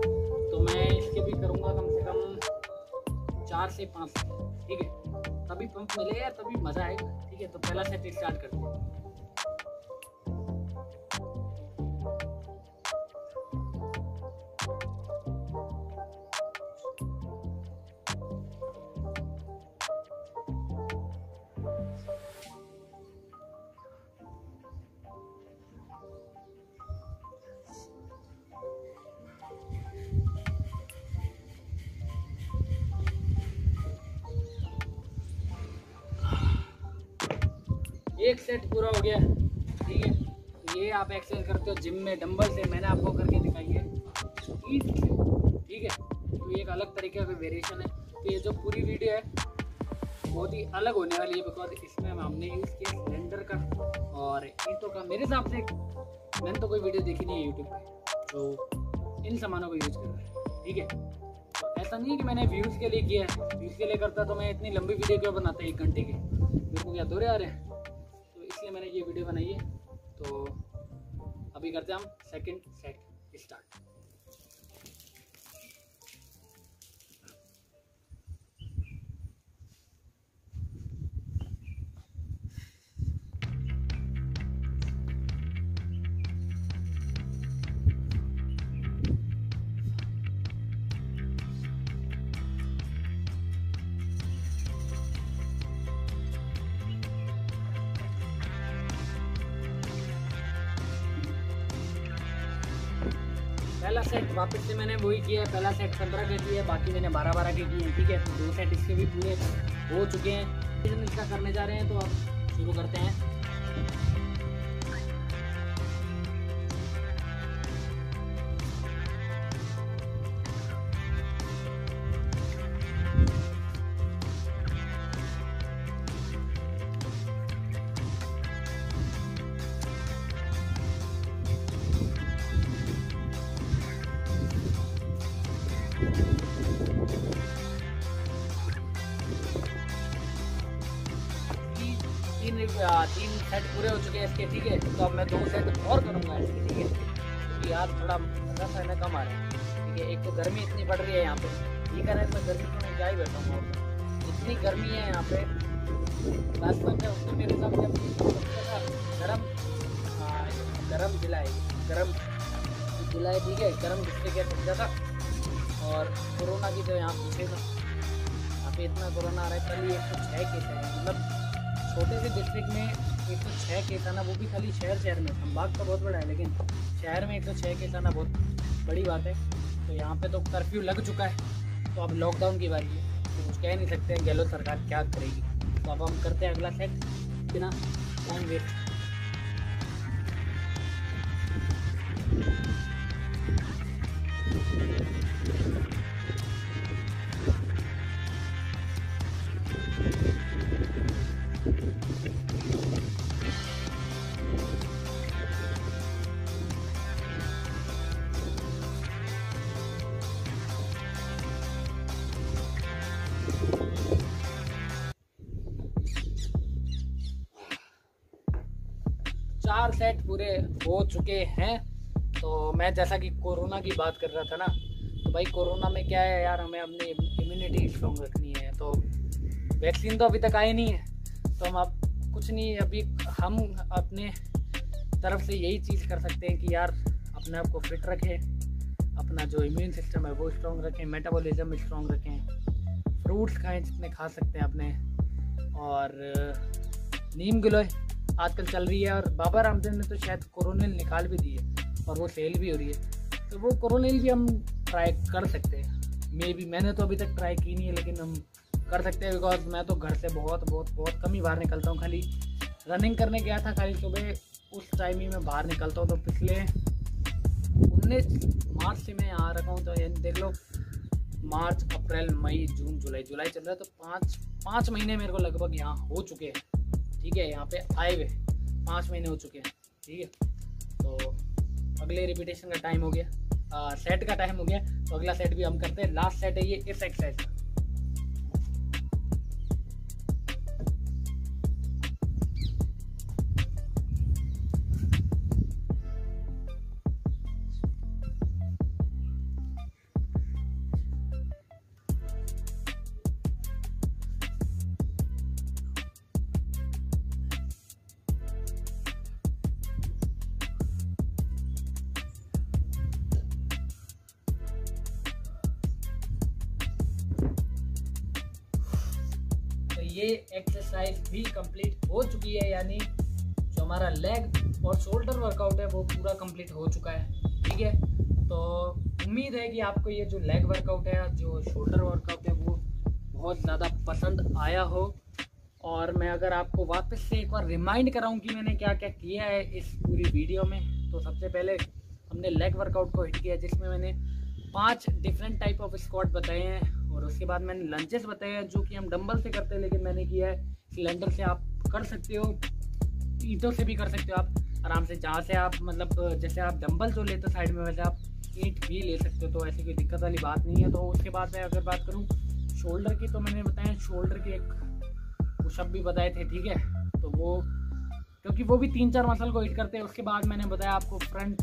तो मैं इसके भी करूँगा कम से कम चार से पाँच, ठीक है? तभी पंप मिलेगा, तभी मज़ा आएगा, ठीक है? तो पहला सेट स्टार्ट करते हैं। एक सेट पूरा हो गया। ठीक है? ये आप एक्सरसाइज करते हो जिम में डंबल से मैंने आपको करके दिखाई है। ठीक है? तो ये एक अलग तरीके का वेरिएशन है। तो ये जो पूरी वीडियो है, बहुत ही अलग होने वाली है बिकॉज़ इसमें हमने यूज़ किया सिलेंडर का और ईंटों का। मेरे हिसाब से, मैंने तो कोई वीडियो देखी नहीं है यूट्यूब पर तो इन सामानों को यूज़ कर रहा है। ठीक है? तो ऐसा नहीं है कि मैंने व्यूज़ के लिए किया है। व्यूज़ के लिए करता तो मैं इतनी लंबी वीडियो क्यों बनाता एक घंटे की? मेरे को क्या दौरे आ रहे हैं? अभी करते किया है, पहला सेट पंद्रह के किया है, बाकी मैंने बारह बारह के किए हैं, ठीक है? तो दो सेट इसके भी पूरे हो चुके हैं। इसका करने जा रहे हैं तो आप शुरू करते हैं। तीन सेट पूरे हो चुके हैं इसके, ठीक है? तो अब मैं दो सेट और करूँगा इसके, ठीक है? क्योंकि यार थोड़ा रस है ना कम आ रहा है। ठीक है, एक तो गर्मी इतनी पड़ रही है यहाँ पे। रहे हैं मैं गर्मी में मैं जा ही बैठा हूँ इतनी गर्मी है यहाँ पे। लास्ट मंथ है उसमें मेरे हिसाब से गर्म गर्म जिला है गर्म जिला है ठीक है? गर्म डिस्ट्रिक्ट है सबसे ज़्यादा। और कोरोना की तो यहाँ पूछे ना। यहाँ पे इतना कोरोना आ रहा है, कल ही एक सौ छः केस है मतलब छोटे से डिस्ट्रिक्ट में एक सौ छः केस आना वो भी खाली शहर शहर में, संभाग तो बहुत बड़ा है, लेकिन शहर में एक सौ छः केस आना बहुत बड़ी बात है। तो यहाँ पे तो कर्फ्यू लग चुका है तो अब लॉकडाउन की बारी है तो कुछ कह नहीं सकते गहलोत सरकार क्या करेगी? तो अब हम करते हैं अगला सेट बिना टाइम वेस्ट चुके हैं। तो मैं जैसा कि कोरोना की बात कर रहा था ना तो भाई कोरोना में क्या है यार, हमें अपनी इम्यूनिटी स्ट्रॉन्ग रखनी है। तो वैक्सीन तो अभी तक आई नहीं है। तो हम अब कुछ नहीं, अभी हम अपने तरफ़ से यही चीज़ कर सकते हैं कि यार, अपने आप को फिट रखें। अपना जो इम्यून सिस्टम है, वो स्ट्रॉन्ग रखें मेटाबॉलिज्म स्ट्रॉन्ग रखें। फ्रूट्स खाएँ जितने खा सकते हैं अपने। और, नीम गिलोय आजकल चल रही है और बाबा रामदेव ने तो शायद कोरोनिल निकाल भी दी है और वो सेल भी हो रही है। तो वो कोरोनिल भी हम ट्राई कर सकते हैं। मे भी मैंने तो अभी तक ट्राई की नहीं है, लेकिन हम कर सकते हैं बिकॉज़ मैं तो घर से बहुत बहुत बहुत कम ही बाहर निकलता हूँ। खाली रनिंग करने गया था खाली सुबह उस टाइम ही मैं बाहर निकलता हूँ। तो पिछले उन्नीस मार्च से मैं यहाँ रखा हूँ तो ये देख लो, मार्च, अप्रैल, मई, जून, जुलाई जुलाई चल रहा है तो पाँच पाँच महीने मेरे को लगभग यहाँ हो चुके हैं। ठीक है यहाँ पे आए हुए पाँच महीने हो चुके हैं ठीक है? तो अगले रिपीटेशन का टाइम हो गया। आ, सेट का टाइम हो गया तो अगला सेट भी हम करते हैं। लास्ट सेट है ये इस एक्सरसाइज का भी कंप्लीट हो चुकी है, यानी जो हमारा लेग और शोल्डर वर्कआउट है, वो पूरा कंप्लीट हो चुका है। ठीक है? तो उम्मीद है कि आपको ये जो लेग वर्कआउट है, जो शोल्डर वर्कआउट है, वो बहुत ज़्यादा पसंद आया हो। और मैं अगर आपको वापस से एक बार रिमाइंड कराऊं कि मैंने क्या क्या किया है इस पूरी वीडियो में तो सबसे पहले हमने लेग वर्कआउट को हिट किया, जिसमें मैंने पाँच डिफरेंट टाइप ऑफ़ स्क्वाट बताए हैं। और उसके बाद मैंने लंचेस बताए हैं, जो कि हम डंबल से करते हैं, लेकिन मैंने किया है सिलेंडर से आप कर सकते हो, ईंटों से भी कर सकते हो आप। आराम से जहाँ से आप मतलब जैसे आप डंबल जो लेते हो साइड में, वैसे आप ईंट भी ले सकते हो तो ऐसी कोई दिक्कत वाली बात नहीं है। तो उसके बाद मैं अगर बात करूँ, शोल्डर की तो मैंने बताया, शोल्डर के एक पुशअप भी बताए थे, ठीक है? तो वो, क्योंकि वो भी तीन चार मसल को हिट करते हैं, उसके बाद मैंने बताया आपको फ्रंट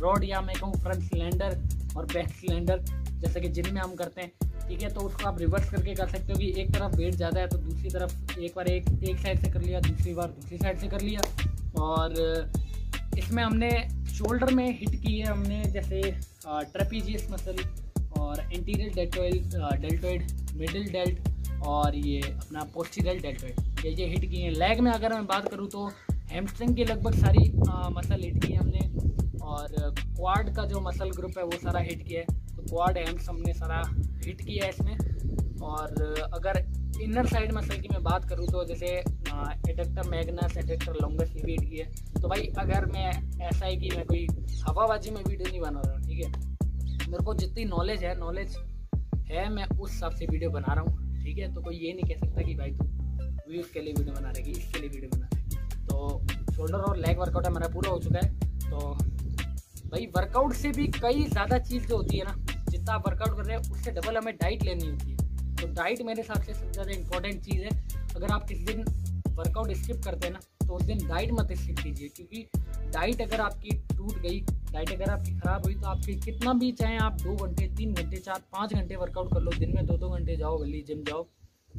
रॉड या मैं कहूँ फ्रंट सिलेंडर और बैक सिलेंडर, जैसे कि जिन में हम करते हैं। ठीक है तो उसको आप रिवर्स करके कर सकते हो कि एक तरफ़ वेट ज़्यादा है तो दूसरी तरफ़ एक बार एक एक साइड से कर लिया, दूसरी बार दूसरी साइड से कर लिया। और, इसमें हमने शोल्डर में हिट की है, हमने जैसे ट्रेपीजियस मसल और interior deltoid deltoid middle delt और ये अपना पोस्टीरियल डेल्टोइड ये ये हिट किए हैं। लेग में अगर मैं बात करूँ तो हेमस्ट्रिंग की लगभग सारी मसल हिट की है हमने। और क्वाड का जो मसल ग्रुप है वो सारा हिट किया है। क्वाड एम्स हमने सारा हिट किया है इसमें। और अगर इनर साइड मसल की मैं बात करूँ तो जैसे एडेक्टर मैगनस एडेक्टर लॉन्गस ये भी हिट किया है तो भाई, अगर मैं ऐसा है कि मैं कोई हवाबाजी में वीडियो नहीं बना रहा हूँ, ठीक है? मेरे को जितनी नॉलेज है नॉलेज है, मैं उस हिसाब से वीडियो बना रहा हूँ, ठीक है? तो कोई ये नहीं कह सकता कि भाई तू व्यूज़ के लिए वीडियो बना रहेगी इसके लिए वीडियो बना रहे तो शोल्डर और लेग वर्कआउट है हमारा पूरा हो चुका है। तो भाई वर्कआउट से भी कई ज़्यादा चीज़ जो होती है ना जितना आप वर्कआउट कर रहे हैं, उससे डबल हमें डाइट लेनी होती है। तो डाइट मेरे हिसाब से सबसे ज़्यादा इंपॉर्टेंट चीज़ है। अगर आप किसी दिन वर्कआउट स्किप करते हैं ना तो उस दिन डाइट मत स्किप कीजिए, क्योंकि डाइट अगर आपकी टूट गई डाइट अगर आपकी ख़राब हुई तो आपकी कितना भी चाहे आप दो घंटे, तीन घंटे, चार, पाँच घंटे वर्कआउट कर लो, दिन में दो दो घंटे जाओ, गली जिम जाओ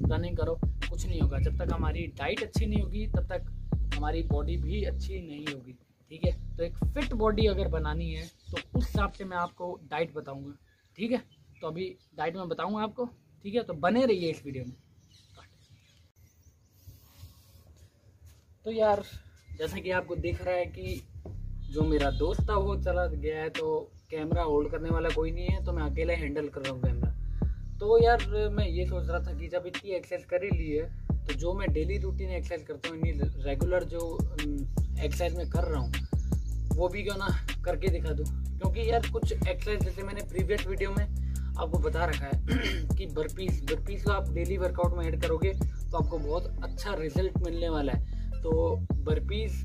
रनिंग करो, कुछ नहीं होगा। जब तक हमारी डाइट अच्छी नहीं होगी, तब तक हमारी बॉडी भी अच्छी नहीं होगी। ठीक है? तो एक फिट बॉडी अगर बनानी है तो उस हिसाब से मैं आपको डाइट बताऊँगा। ठीक है? तो अभी डाइट में बताऊँगा आपको, ठीक है? तो बने रहिए इस वीडियो में। तो यार, जैसा कि आपको दिख रहा है कि जो मेरा दोस्त था, वो चला गया है तो कैमरा होल्ड करने वाला कोई नहीं है तो मैं अकेले हैंडल कर रहा हूँ कैमरा तो यार, मैं ये सोच रहा था कि जब इतनी एक्सरसाइज कर ही ली है तो जो मैं डेली रूटीन एक्सरसाइज करता हूँ इन्हीं रेगुलर जो एक्सरसाइज में कर रहा हूँ, वो भी क्यों ना करके दिखा दूँ? क्योंकि यार कुछ एक्सरसाइज जैसे मैंने प्रीवियस वीडियो में आपको बता रखा है कि बर्पीस बर्पीस को आप डेली वर्कआउट में ऐड करोगे तो आपको बहुत अच्छा रिज़ल्ट मिलने वाला है। तो बर्पीस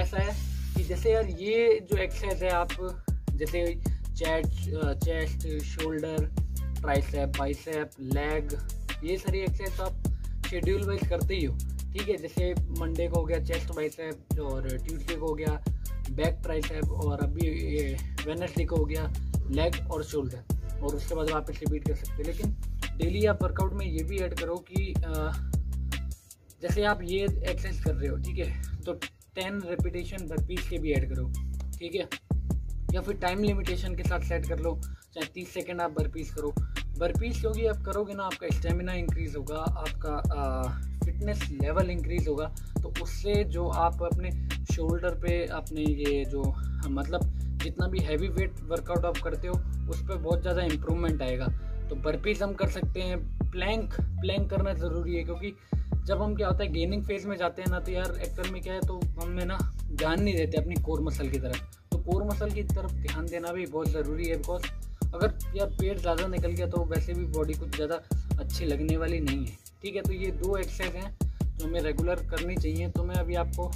ऐसा है कि जैसे यार ये जो एक्सरसाइज है आप, जैसे chest chest shoulder tricep bicep leg ये सारी एक्सरसाइज आप शेड्यूल वाइज करते ही हो। ठीक है, जैसे मंडे को हो गया चेस्ट बाइसेप और ट्यूसडे को हो गया बैक ट्राइसेप और अभी ये वेनसडे को हो गया लेग और शोल्डर और उसके बाद आप रिपीट कर सकते हैं। लेकिन डेली आप वर्कआउट में ये भी ऐड करो कि जैसे आप ये एक्सरसाइज कर रहे हो, ठीक है? तो टेन रेपिटेशन बर्पीस के भी ऐड करो, ठीक है? या फिर टाइम लिमिटेशन के साथ सेट कर लो, चाहे तीस सेकेंड आप बर्पीस करो। बर्पीस, क्योंकि आप करोगे ना, आपका स्टेमिना इंक्रीज होगा, आपका फिटनेस लेवल इंक्रीज होगा तो उससे जो आप अपने शोल्डर पे अपने ये जो मतलब जितना भी हैवी वेट वर्कआउट आप करते हो, उस पर बहुत ज़्यादा इम्प्रूवमेंट आएगा। तो बर्पीज हम कर सकते हैं प्लैंक प्लैंक करना ज़रूरी है, क्योंकि जब हम क्या होता है गेनिंग फ़ेज़ में जाते हैं ना तो यार एक्टर में क्या है तो हमें ना, ध्यान नहीं देते अपनी कोर मसल की तरफ़। तो कोर मसल की तरफ़ ध्यान देना भी बहुत ज़रूरी है बिकॉज़ अगर यार पेट ज़्यादा निकल गया तो वैसे भी बॉडी कुछ ज़्यादा अच्छी लगने वाली नहीं है। ठीक है तो ये दो एक्सरसाइज हैं जो हमें रेगुलर करनी चाहिए तो मैं अभी आपको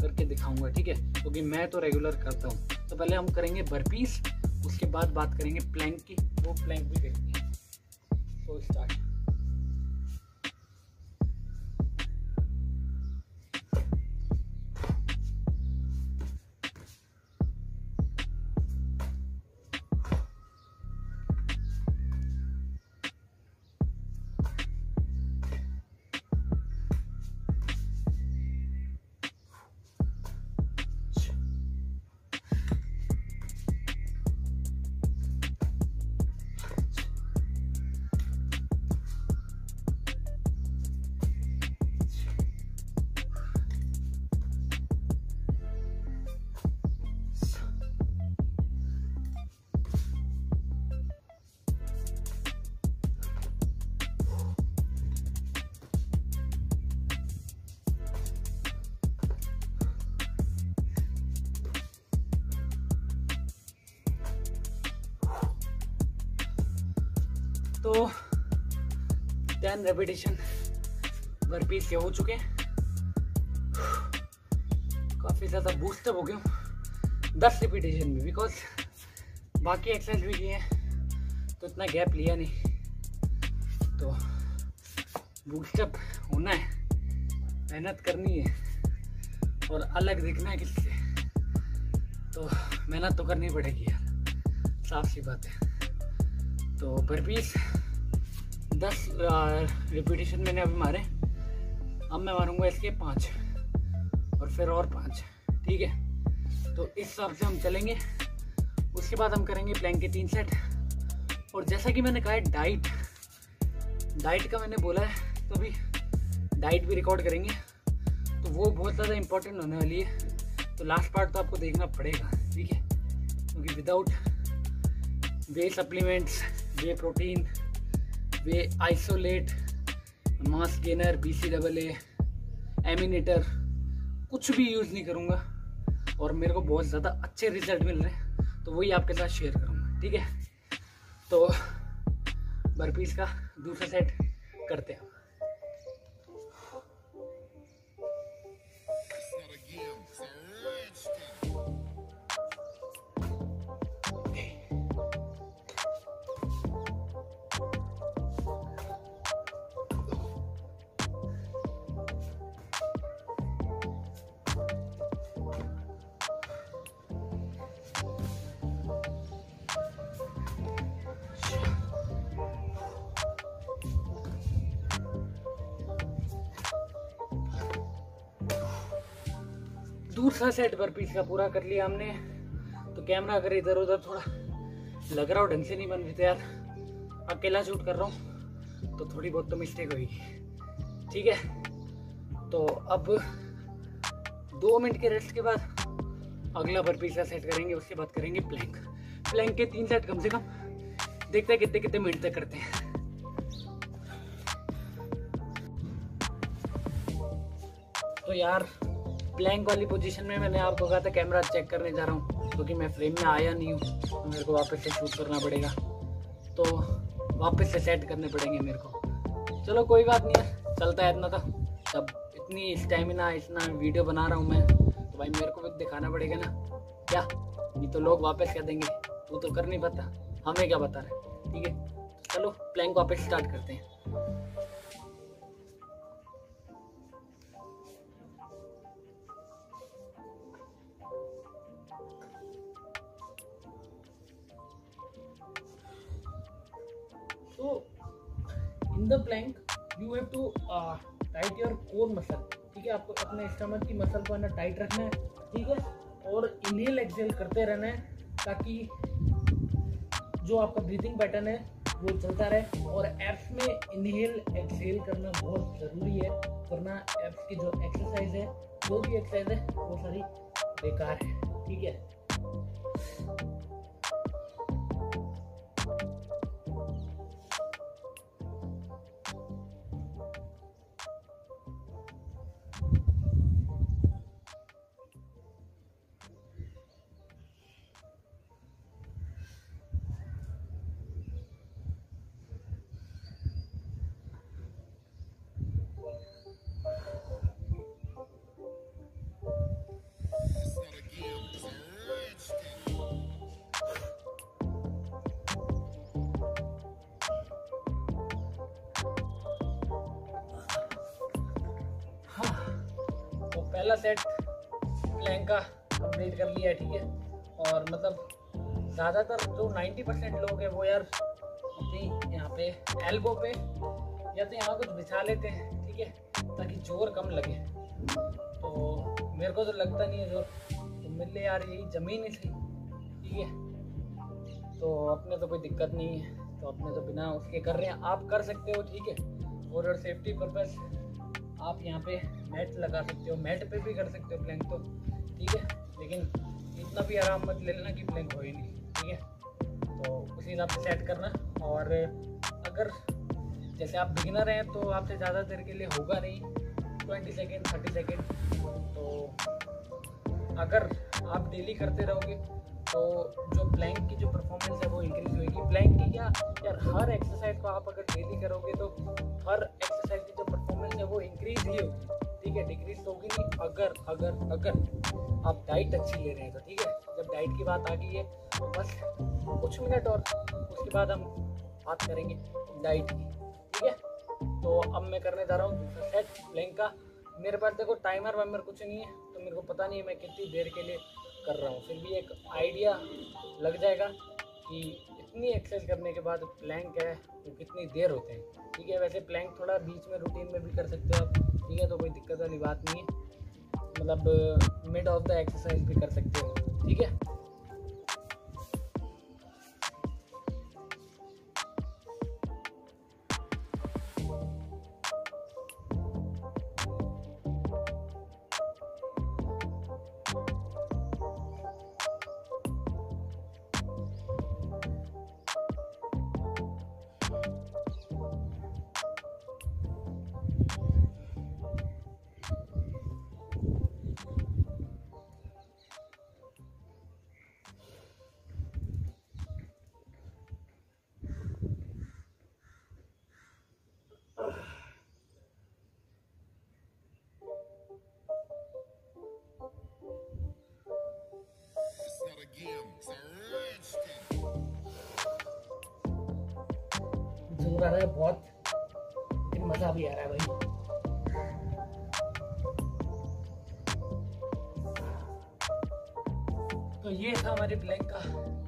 करके दिखाऊँगा, ठीक है? क्योंकि तो मैं तो रेगुलर करता हूँ। तो पहले हम करेंगे बर्पीस उसके बाद बात करेंगे प्लैंक की, वो प्लैंक भी करेंगे तो स्टार्ट टेन रेपिटेशन वर्पीस के हो चुके हैं। काफ़ी ज़्यादा बूस्टअप हो गया हूँ। दस रिपीटेशन में बिकॉज़ बाकी एक्सरसाइज भी किए हैं तो इतना गैप लिया नहीं। तो बूस्टअप होना है, मेहनत करनी है, और अलग दिखना है किससे। तो मेहनत तो करनी पड़ेगी यार, साफ़ सी बात है। तो बर्पीस दस रिपीटेशन मैंने अभी मारे। अब मैं मारूँगा इसके पाँच और फिर और पाँच, ठीक है? तो इस हिसाब से हम चलेंगे। उसके बाद हम करेंगे प्लैंक के तीन सेट और जैसा कि मैंने कहा है डाइट डाइट का मैंने बोला है तो अभी डाइट भी रिकॉर्ड करेंगे। तो वो बहुत ज़्यादा इंपॉर्टेंट होने वाली है। तो लास्ट पार्ट तो आपको देखना पड़ेगा, ठीक है? क्योंकि without whey supplements whey protein whey isolate mass gainer B C double A एमिनेटर कुछ भी यूज़ नहीं करूँगा और मेरे को बहुत ज़्यादा अच्छे रिज़ल्ट मिल रहे हैं तो वही आपके साथ शेयर करूँगा, ठीक है? तो बर्पीस का दूसरा सेट करते हैं। दूसरा सेट बर्पीस का पूरा कर लिया हमने। तो कैमरा अगर इधर उधर थोड़ा। लग रहा हो ढंग से नहीं बन रही यार। अकेला शूट कर रहा हूँ तो थोड़ी बहुत तो मिस्टेक होगी। ठीक है? तो अब दो मिनट के रेस्ट के बाद अगला बर्पीस का सेट करेंगे, उसके बाद करेंगे प्लैंक प्लैंक के तीन सेट कम से कम देखते हैं कितने कितने मिनट तक करते हैं। तो यार प्लैंक वाली पोजीशन में मैंने आपको कहा था कैमरा चेक करने जा रहा हूँ, क्योंकि तो मैं फ्रेम में आया नहीं हूँ तो मेरे को वापस से शूट करना पड़ेगा। तो वापस से सेट करने पड़ेंगे मेरे को। चलो कोई बात नहीं है चलता है इतना तो। जब इतनी स्टेमिना इतना वीडियो बना रहा हूँ मैं तो भाई मेरे को भी दिखाना पड़ेगा ना। क्या? नहीं तो लोग वापस कह देंगे? तू तो कर नहीं पाता। हमें क्या बता रहे? ठीक है? चलो प्लैंक वापस स्टार्ट करते हैं। So, in the plank, you have to uh, tight your core muscle. ठीक है? आपको अपने स्टमक की मसल को है ना टाइट रखना है ठीक है? और इनहेल एक्सेल करते रहना है ताकि जो आपका ब्रीथिंग पैटर्न है वो चलता रहे। और एप्स में इनहेल एक्सेल करना बहुत ज़रूरी है। वरना एप्स की जो एक्सरसाइज है जो भी एक्सरसाइज है वो सारी बेकार है। ठीक है? ज़्यादातर जो 90 परसेंट लोग हैं, वो यार अपनी यहाँ पे एल्बो पे या तो यहाँ कुछ बिछा लेते हैं, ठीक है? ताकि ज़ोर कम लगे। तो मेरे को तो लगता नहीं है ज़ोर। तो मेरे लिए यार यही ज़मीन ही सही, ठीक है? तो अपने तो कोई दिक्कत नहीं है। तो अपने तो बिना उसके कर रहे हैं। आप कर सकते हो, ठीक है? और सेफ्टी पर्पस आप यहाँ पे मैट लगा सकते हो। मैट पे भी कर सकते हो प्लैंक तो ठीक है? लेकिन इतना भी आराम मत ले लेना कि प्लैंक हो ही नहीं। ठीक है। तो उसी हिसाब से सेट करना। और अगर जैसे आप बिगिनर हैं तो आपसे ज़्यादा देर के लिए होगा नहीं। ट्वेंटी सेकेंड थर्टी सेकेंड तो अगर आप डेली करते रहोगे तो जो प्लैंक की जो परफॉर्मेंस है, वो इंक्रीज होगी प्लैंक की क्या यार, हर एक्सरसाइज को आप अगर डेली करोगे तो हर एक्सरसाइज की जो परफॉर्मेंस है, वो इंक्रीज ही होगी। ठीक है? डिक्रीज तो होगी नहीं। अगर अगर अगर आप डाइट अच्छी ले रहे हैं तो ठीक है? जब डाइट की बात आ गई है तो बस कुछ मिनट और उसके बाद हम बात करेंगे डाइट की, ठीक है? तो अब मैं करने जा रहा हूँ दूसरा सेट प्लैंक का। मेरे पास देखो टाइमर वाइमर कुछ नहीं है तो मेरे को पता नहीं है मैं कितनी देर के लिए कर रहा हूँ। फिर भी एक आइडिया लग जाएगा कि इतनी एक्सरसाइज करने के बाद प्लैंक है वो कितनी देर होते हैं, ठीक है? वैसे प्लैंक थोड़ा बीच में रूटीन में भी कर सकते हो आप, ठीक है? तो कोई दिक्कत वाली बात नहीं है। मतलब मिड ऑफ़ द एक्सरसाइज भी कर सकते हो, ठीक है? ये था हमारे ब्लैंक का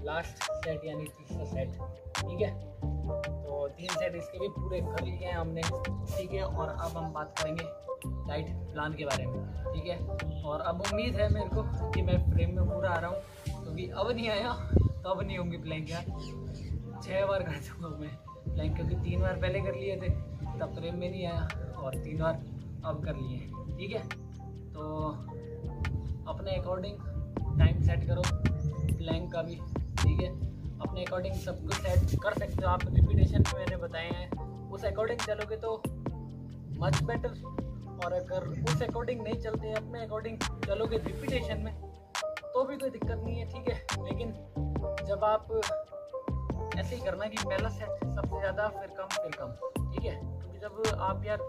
लास्ट सेट यानी तीसरा सेट ठीक है? तो तीन सेट इसके भी पूरे कर लिए हैं हमने, ठीक है? और अब हम बात करेंगे डाइट प्लान के बारे में, ठीक है? और अब उम्मीद है मेरे को कि मैं फ्रेम में पूरा आ रहा हूँ, क्योंकि अब नहीं आया तो अब नहीं होंगी प्लैंक यार। छः बार कर चुका मैं प्लैंक क्योंकि तीन बार पहले कर लिए थे, तब फ्रेम में नहीं आया, और तीन बार अब कर लिए ठीक है? तो अपने अकॉर्डिंग टाइम सेट करो प्लैंक का भी, ठीक है? अपने अकॉर्डिंग सब कुछ सेट कर सकते हो। आप रिपीटेशन में मैंने बताए हैं। उस अकॉर्डिंग चलोगे तो मच बेटर और अगर उस अकॉर्डिंग नहीं चलते अपने अकॉर्डिंग चलोगे रिपीटेशन में तो भी कोई दिक्कत नहीं है, ठीक है? लेकिन जब आप ऐसे ही करना कि पहला सेट सबसे ज़्यादा, फिर कम फिर कम, ठीक है? क्योंकि जब आप यार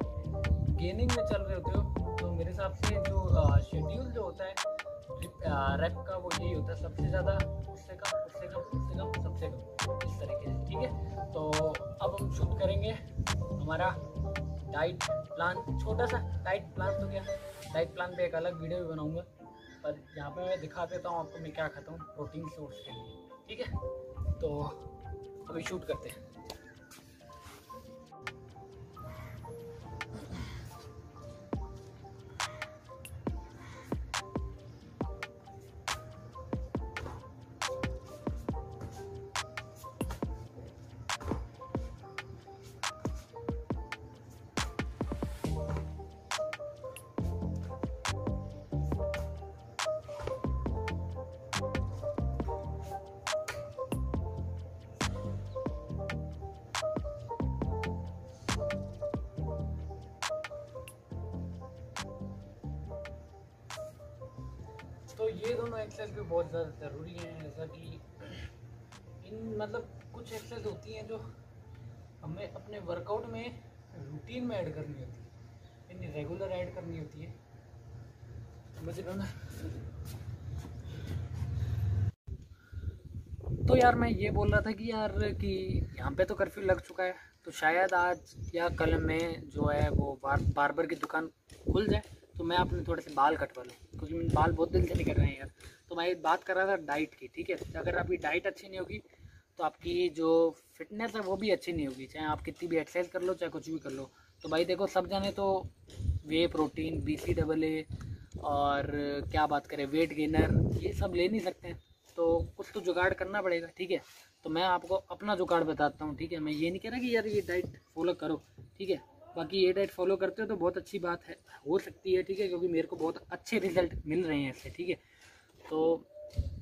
गेनिंग में चल रहे होते हो तो मेरे हिसाब से जो शेड्यूल जो होता है रैप का वो यही होता है, सबसे ज़्यादा उससे कम उससे कम उससे कम, सबसे कम, इस तरीके से, ठीक है? तो अब हम शूट करेंगे हमारा डाइट प्लान छोटा सा डाइट प्लान तो क्या? डाइट प्लान पे एक अलग वीडियो भी बनाऊँगा, पर यहाँ पे मैं दिखा देता हूँ आपको मैं क्या खाता हूँ प्रोटीन सोर्स के लिए, ठीक है? तो अभी शूट करते हैं। तो ये दोनों एक्सरसाइज भी बहुत ज़्यादा ज़रूरी हैं, जैसा कि इन मतलब कुछ एक्सरसाइज होती हैं जो हमें अपने वर्कआउट में रूटीन में ऐड करनी होती है। यानी रेगुलर ऐड करनी होती है। समझ रहे हो ना? तो यार मैं ये बोल रहा था कि यार कि यहाँ पे तो कर्फ्यू लग चुका है तो शायद आज या कल में जो है वो बार बार्बर की दुकान खुल जाए तो मैं अपने थोड़े से बाल कटवा लूँ। क्योंकि मेरे बाल बहुत दिल से नहीं निकल रहे हैं यार। तो मैं बात कर रहा था डाइट की, ठीक है? तो अगर आपकी डाइट अच्छी नहीं होगी तो आपकी जो फिटनेस है वो भी अच्छी नहीं होगी। चाहे आप कितनी भी एक्सरसाइज कर लो, चाहे कुछ भी कर लो। तो भाई देखो, सब जाने तो whey protein, B, C, double A और क्या बात करें, वेट गेनर, ये सब ले नहीं सकते। हैं तो कुछ तो जुगाड़ करना पड़ेगा, ठीक है? तो मैं आपको अपना जुगाड़ बताता हूँ, ठीक है? मैं ये नहीं कह रहा कि यार ये डाइट फॉलो करो, ठीक है? बाकी ये डाइट फॉलो करते हो तो बहुत अच्छी बात है। हो सकती है, ठीक है, क्योंकि मेरे को बहुत अच्छे रिज़ल्ट मिल रहे हैं इससे, ठीक है। तो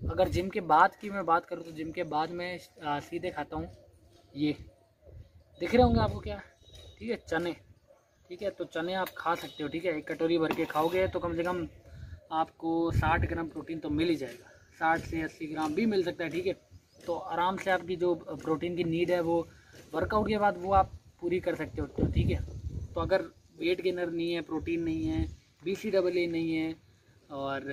अगर जिम के बाद की मैं बात करूँ तो जिम के बाद मैं सीधे खाता हूँ ये। दिख रहे होंगे आपको क्या? ठीक है, चने। ठीक है तो चने आप खा सकते हो, ठीक है। एक कटोरी भर के खाओगे तो कम से कम आपको साठ ग्राम प्रोटीन तो मिल ही जाएगा। साठ से अस्सी ग्राम भी मिल सकता है, ठीक है। तो आराम से आपकी जो प्रोटीन की नीड है वो वर्कआउट के बाद वो आप पूरी कर सकते हो तो ठीक है। तो अगर वेट गेनर नहीं है प्रोटीन नहीं है बी सी डबल ए नहीं है, और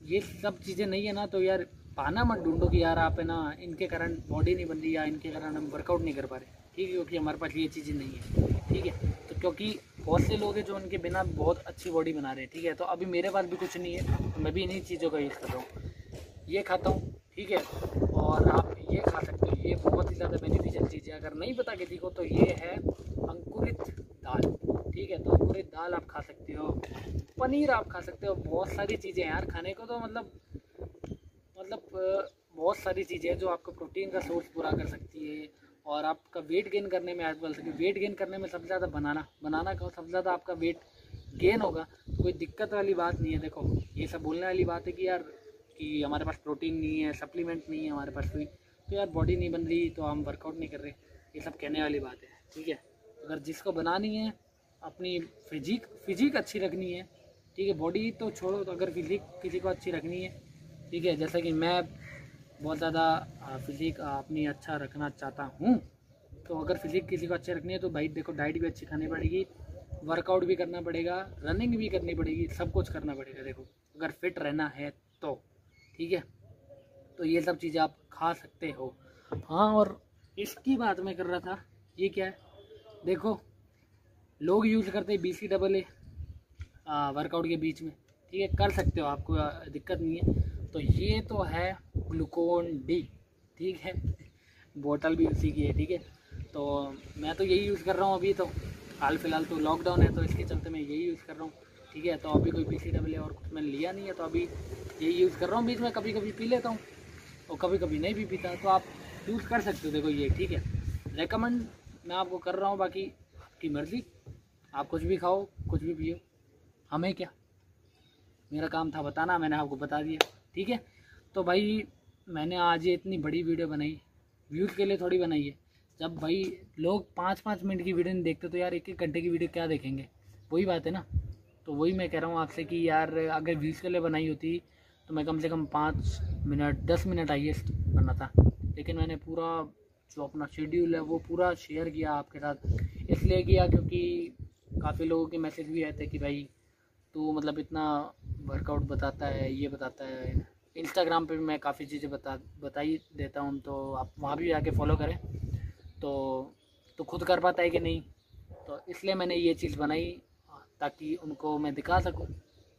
ये सब चीज़ें नहीं है ना तो यार पाना मत ढूंढो कि यार आप है ना, इनके कारण बॉडी नहीं बन रही या इनके कारण हम वर्कआउट नहीं कर पा रहे। ठीक है, क्योंकि हमारे पास ये चीज़ें नहीं है। ठीक है तो क्योंकि बहुत से लोग हैं जो उनके बिना बहुत अच्छी बॉडी बना रहे हैं। ठीक है तो अभी मेरे पास भी कुछ नहीं है तो मैं भी इन्हीं चीज़ों का यूज़ कर रहा हूँ। ये खाता हूँ, ठीक है, और आप ये खा सकते हो, ये बहुत ही ज़्यादा बेनिफिशियल चीज़ है। अगर नहीं पता किसी को तो ये है अंकुरित दाल, ठीक है? तो अंकुरित दाल आप खा सकते हो, पनीर आप खा सकते हो, बहुत सारी चीज़ें हैं यार। खाने को तो मतलब मतलब बहुत सारी चीज़ें हैं जो आपको प्रोटीन का सोर्स पूरा कर सकती है। और आपका वेट गेन करने में हेल्प कर सकती वेट गेन करने में सबसे ज़्यादा बनाना बनाना का सबसे ज़्यादा आपका वेट गेन होगा। तो कोई दिक्कत वाली बात नहीं है। देखो, ये सब बोलने वाली बात है कि यार, कि हमारे पास प्रोटीन नहीं है सप्लीमेंट नहीं है, हमारे पास कोई तो यार बॉडी नहीं बन रही तो हम वर्कआउट नहीं कर रहे। ये सब कहने वाली बात है, ठीक है? अगर जिसको बनानी है, अपनी फिजिक फिजिक अच्छी रखनी है, ठीक है? बॉडी तो छोड़ो तो अगर फिजिक किसी को अच्छी रखनी है, ठीक है? जैसा कि मैं बहुत ज़्यादा फिजिक अपनी अच्छा रखना चाहता हूँ तो अगर फिजिक किसी को अच्छी रखनी है तो भाई देखो डाइट भी अच्छी खानी पड़ेगी वर्कआउट भी करना पड़ेगा रनिंग भी करनी पड़ेगी, सब कुछ करना पड़ेगा, देखो। अगर फिट रहना है तो ठीक है? तो ये सब चीज़ें आप खा सकते हो। हाँ और इसकी बात मैं कर रहा था, ये क्या है? देखो, लोग यूज़ करते हैं B C double A workout के बीच में। ठीक है, कर सकते हो, आपको दिक्कत नहीं है। तो ये तो है ग्लूकोन डी ठीक है? बोतल भी उसी की है, ठीक है? तो मैं तो यही यूज़ कर रहा हूँ अभी तो। हाल फ़िलहाल तो लॉकडाउन है तो इसके चलते मैं यही यूज़ कर रहा हूँ। ठीक है तो अभी कोई बी सी डबल ए और कुछ मैंने लिया नहीं है तो अभी यही यूज़ कर रहा हूँ। बीच में कभी कभी पी लेता हूँ। और कभी कभी नहीं भी पीता तो आप यूज़ कर सकते हो। देखो ये, ठीक है? रेकमेंड मैं आपको कर रहा हूँ, बाकी आपकी मर्ज़ी। आप कुछ भी खाओ, कुछ भी पियो। हमें क्या? मेरा काम था बताना, मैंने आपको बता दिया, ठीक है? तो भाई, मैंने आज ये इतनी बड़ी वीडियो बनाई। व्यूज़ के लिए थोड़ी बनाई है। जब भाई लोग पाँच पाँच मिनट की वीडियो नहीं देखते तो यार एक एक घंटे की वीडियो क्या देखेंगे? वही बात है ना? तो वही मैं कह रहा हूँ आपसे कि यार, अगर व्यूज़ के लिए बनाई होती तो मैं कम से कम पाँच मिनट, दस मिनट हाइएस्ट बनना था। लेकिन मैंने पूरा जो अपना शेड्यूल है, वो पूरा शेयर किया आपके साथ। इसलिए किया क्योंकि काफ़ी लोगों के मैसेज भी आए थे कि भाई तो मतलब इतना वर्कआउट बताता है, ये बताता है। इंस्टाग्राम पे भी मैं काफ़ी चीज़ें बता बता ही देता हूँ तो आप वहाँ भी आके फॉलो करें। तो तो खुद कर पाता है कि नहीं? तो इसलिए मैंने ये चीज़ बनाई ताकि उनको मैं दिखा सकूँ।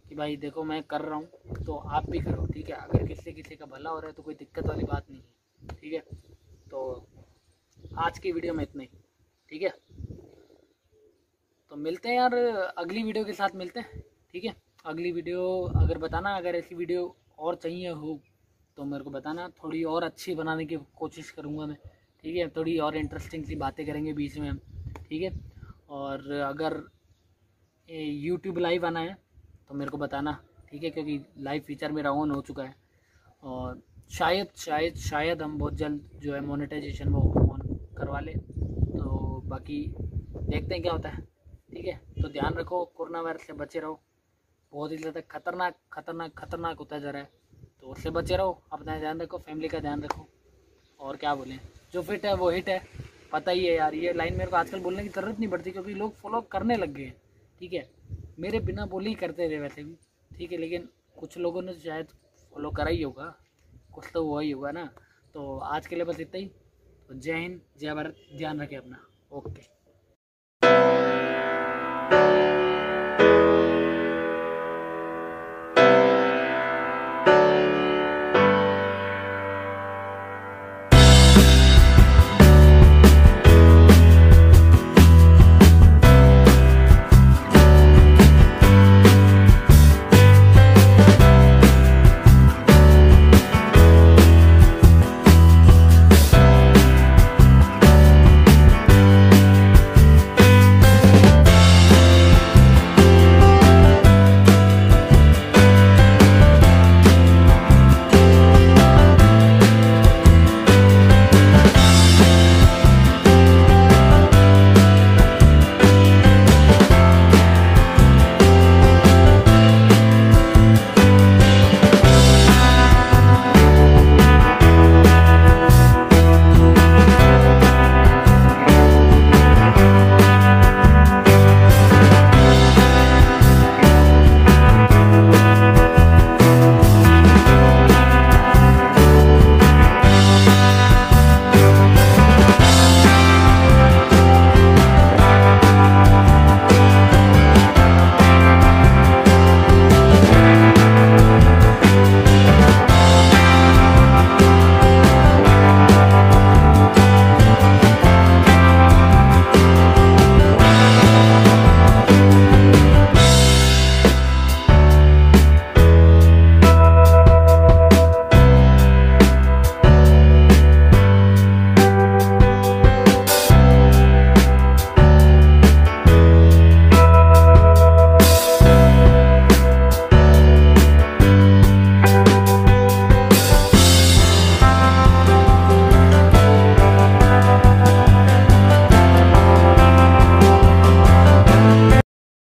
कि भाई देखो मैं कर रहा हूँ तो आप भी करो, ठीक है? अगर किसी किसी का भला हो रहा है तो कोई दिक्कत वाली बात नहीं है, ठीक है? तो आज की वीडियो में इतना ही, ठीक है? तो मिलते हैं यार, अगली वीडियो के साथ मिलते हैं, ठीक है? अगली वीडियो अगर बताना, अगर ऐसी वीडियो और चाहिए हो तो मेरे को बताना, थोड़ी और अच्छी बनाने की कोशिश करूँगा मैं, ठीक है? थोड़ी और इंटरेस्टिंग सी बातें करेंगे बीच में हम, ठीक है? और अगर यूट्यूब लाइव आना है तो मेरे को बताना, ठीक है? क्योंकि लाइव फीचर मेरा ऑन हो चुका है। और शायद शायद शायद हम बहुत जल्द जो है मोनेटाइजेशन वो ऑन करवा लें। तो बाकी देखते हैं क्या होता है, ठीक है? तो ध्यान रखो, कोरोना वायरस से बचे रहो। बहुत ही ज़्यादा खतरनाक खतरनाक खतरनाक होता जा रहा है। तो उससे बचे रहो, अपना ध्यान रखो फैमिली का ध्यान रखो। और क्या बोलें? जो फिट है, वो हिट है। पता ही है यार, ये लाइन मेरे को आजकल बोलने की ज़रूरत नहीं पड़ती क्योंकि लोग फॉलो करने लग गए हैं, ठीक है? मेरे बिना बोले ही करते थे वैसे भी। ठीक है, लेकिन कुछ लोगों ने शायद फॉलो करा ही होगा। कुछ तो हुआ ही होगा ना। तो आज के लिए बस इतना ही। तो जय हिंद, जय भारत। ध्यान रखें अपना। ओके।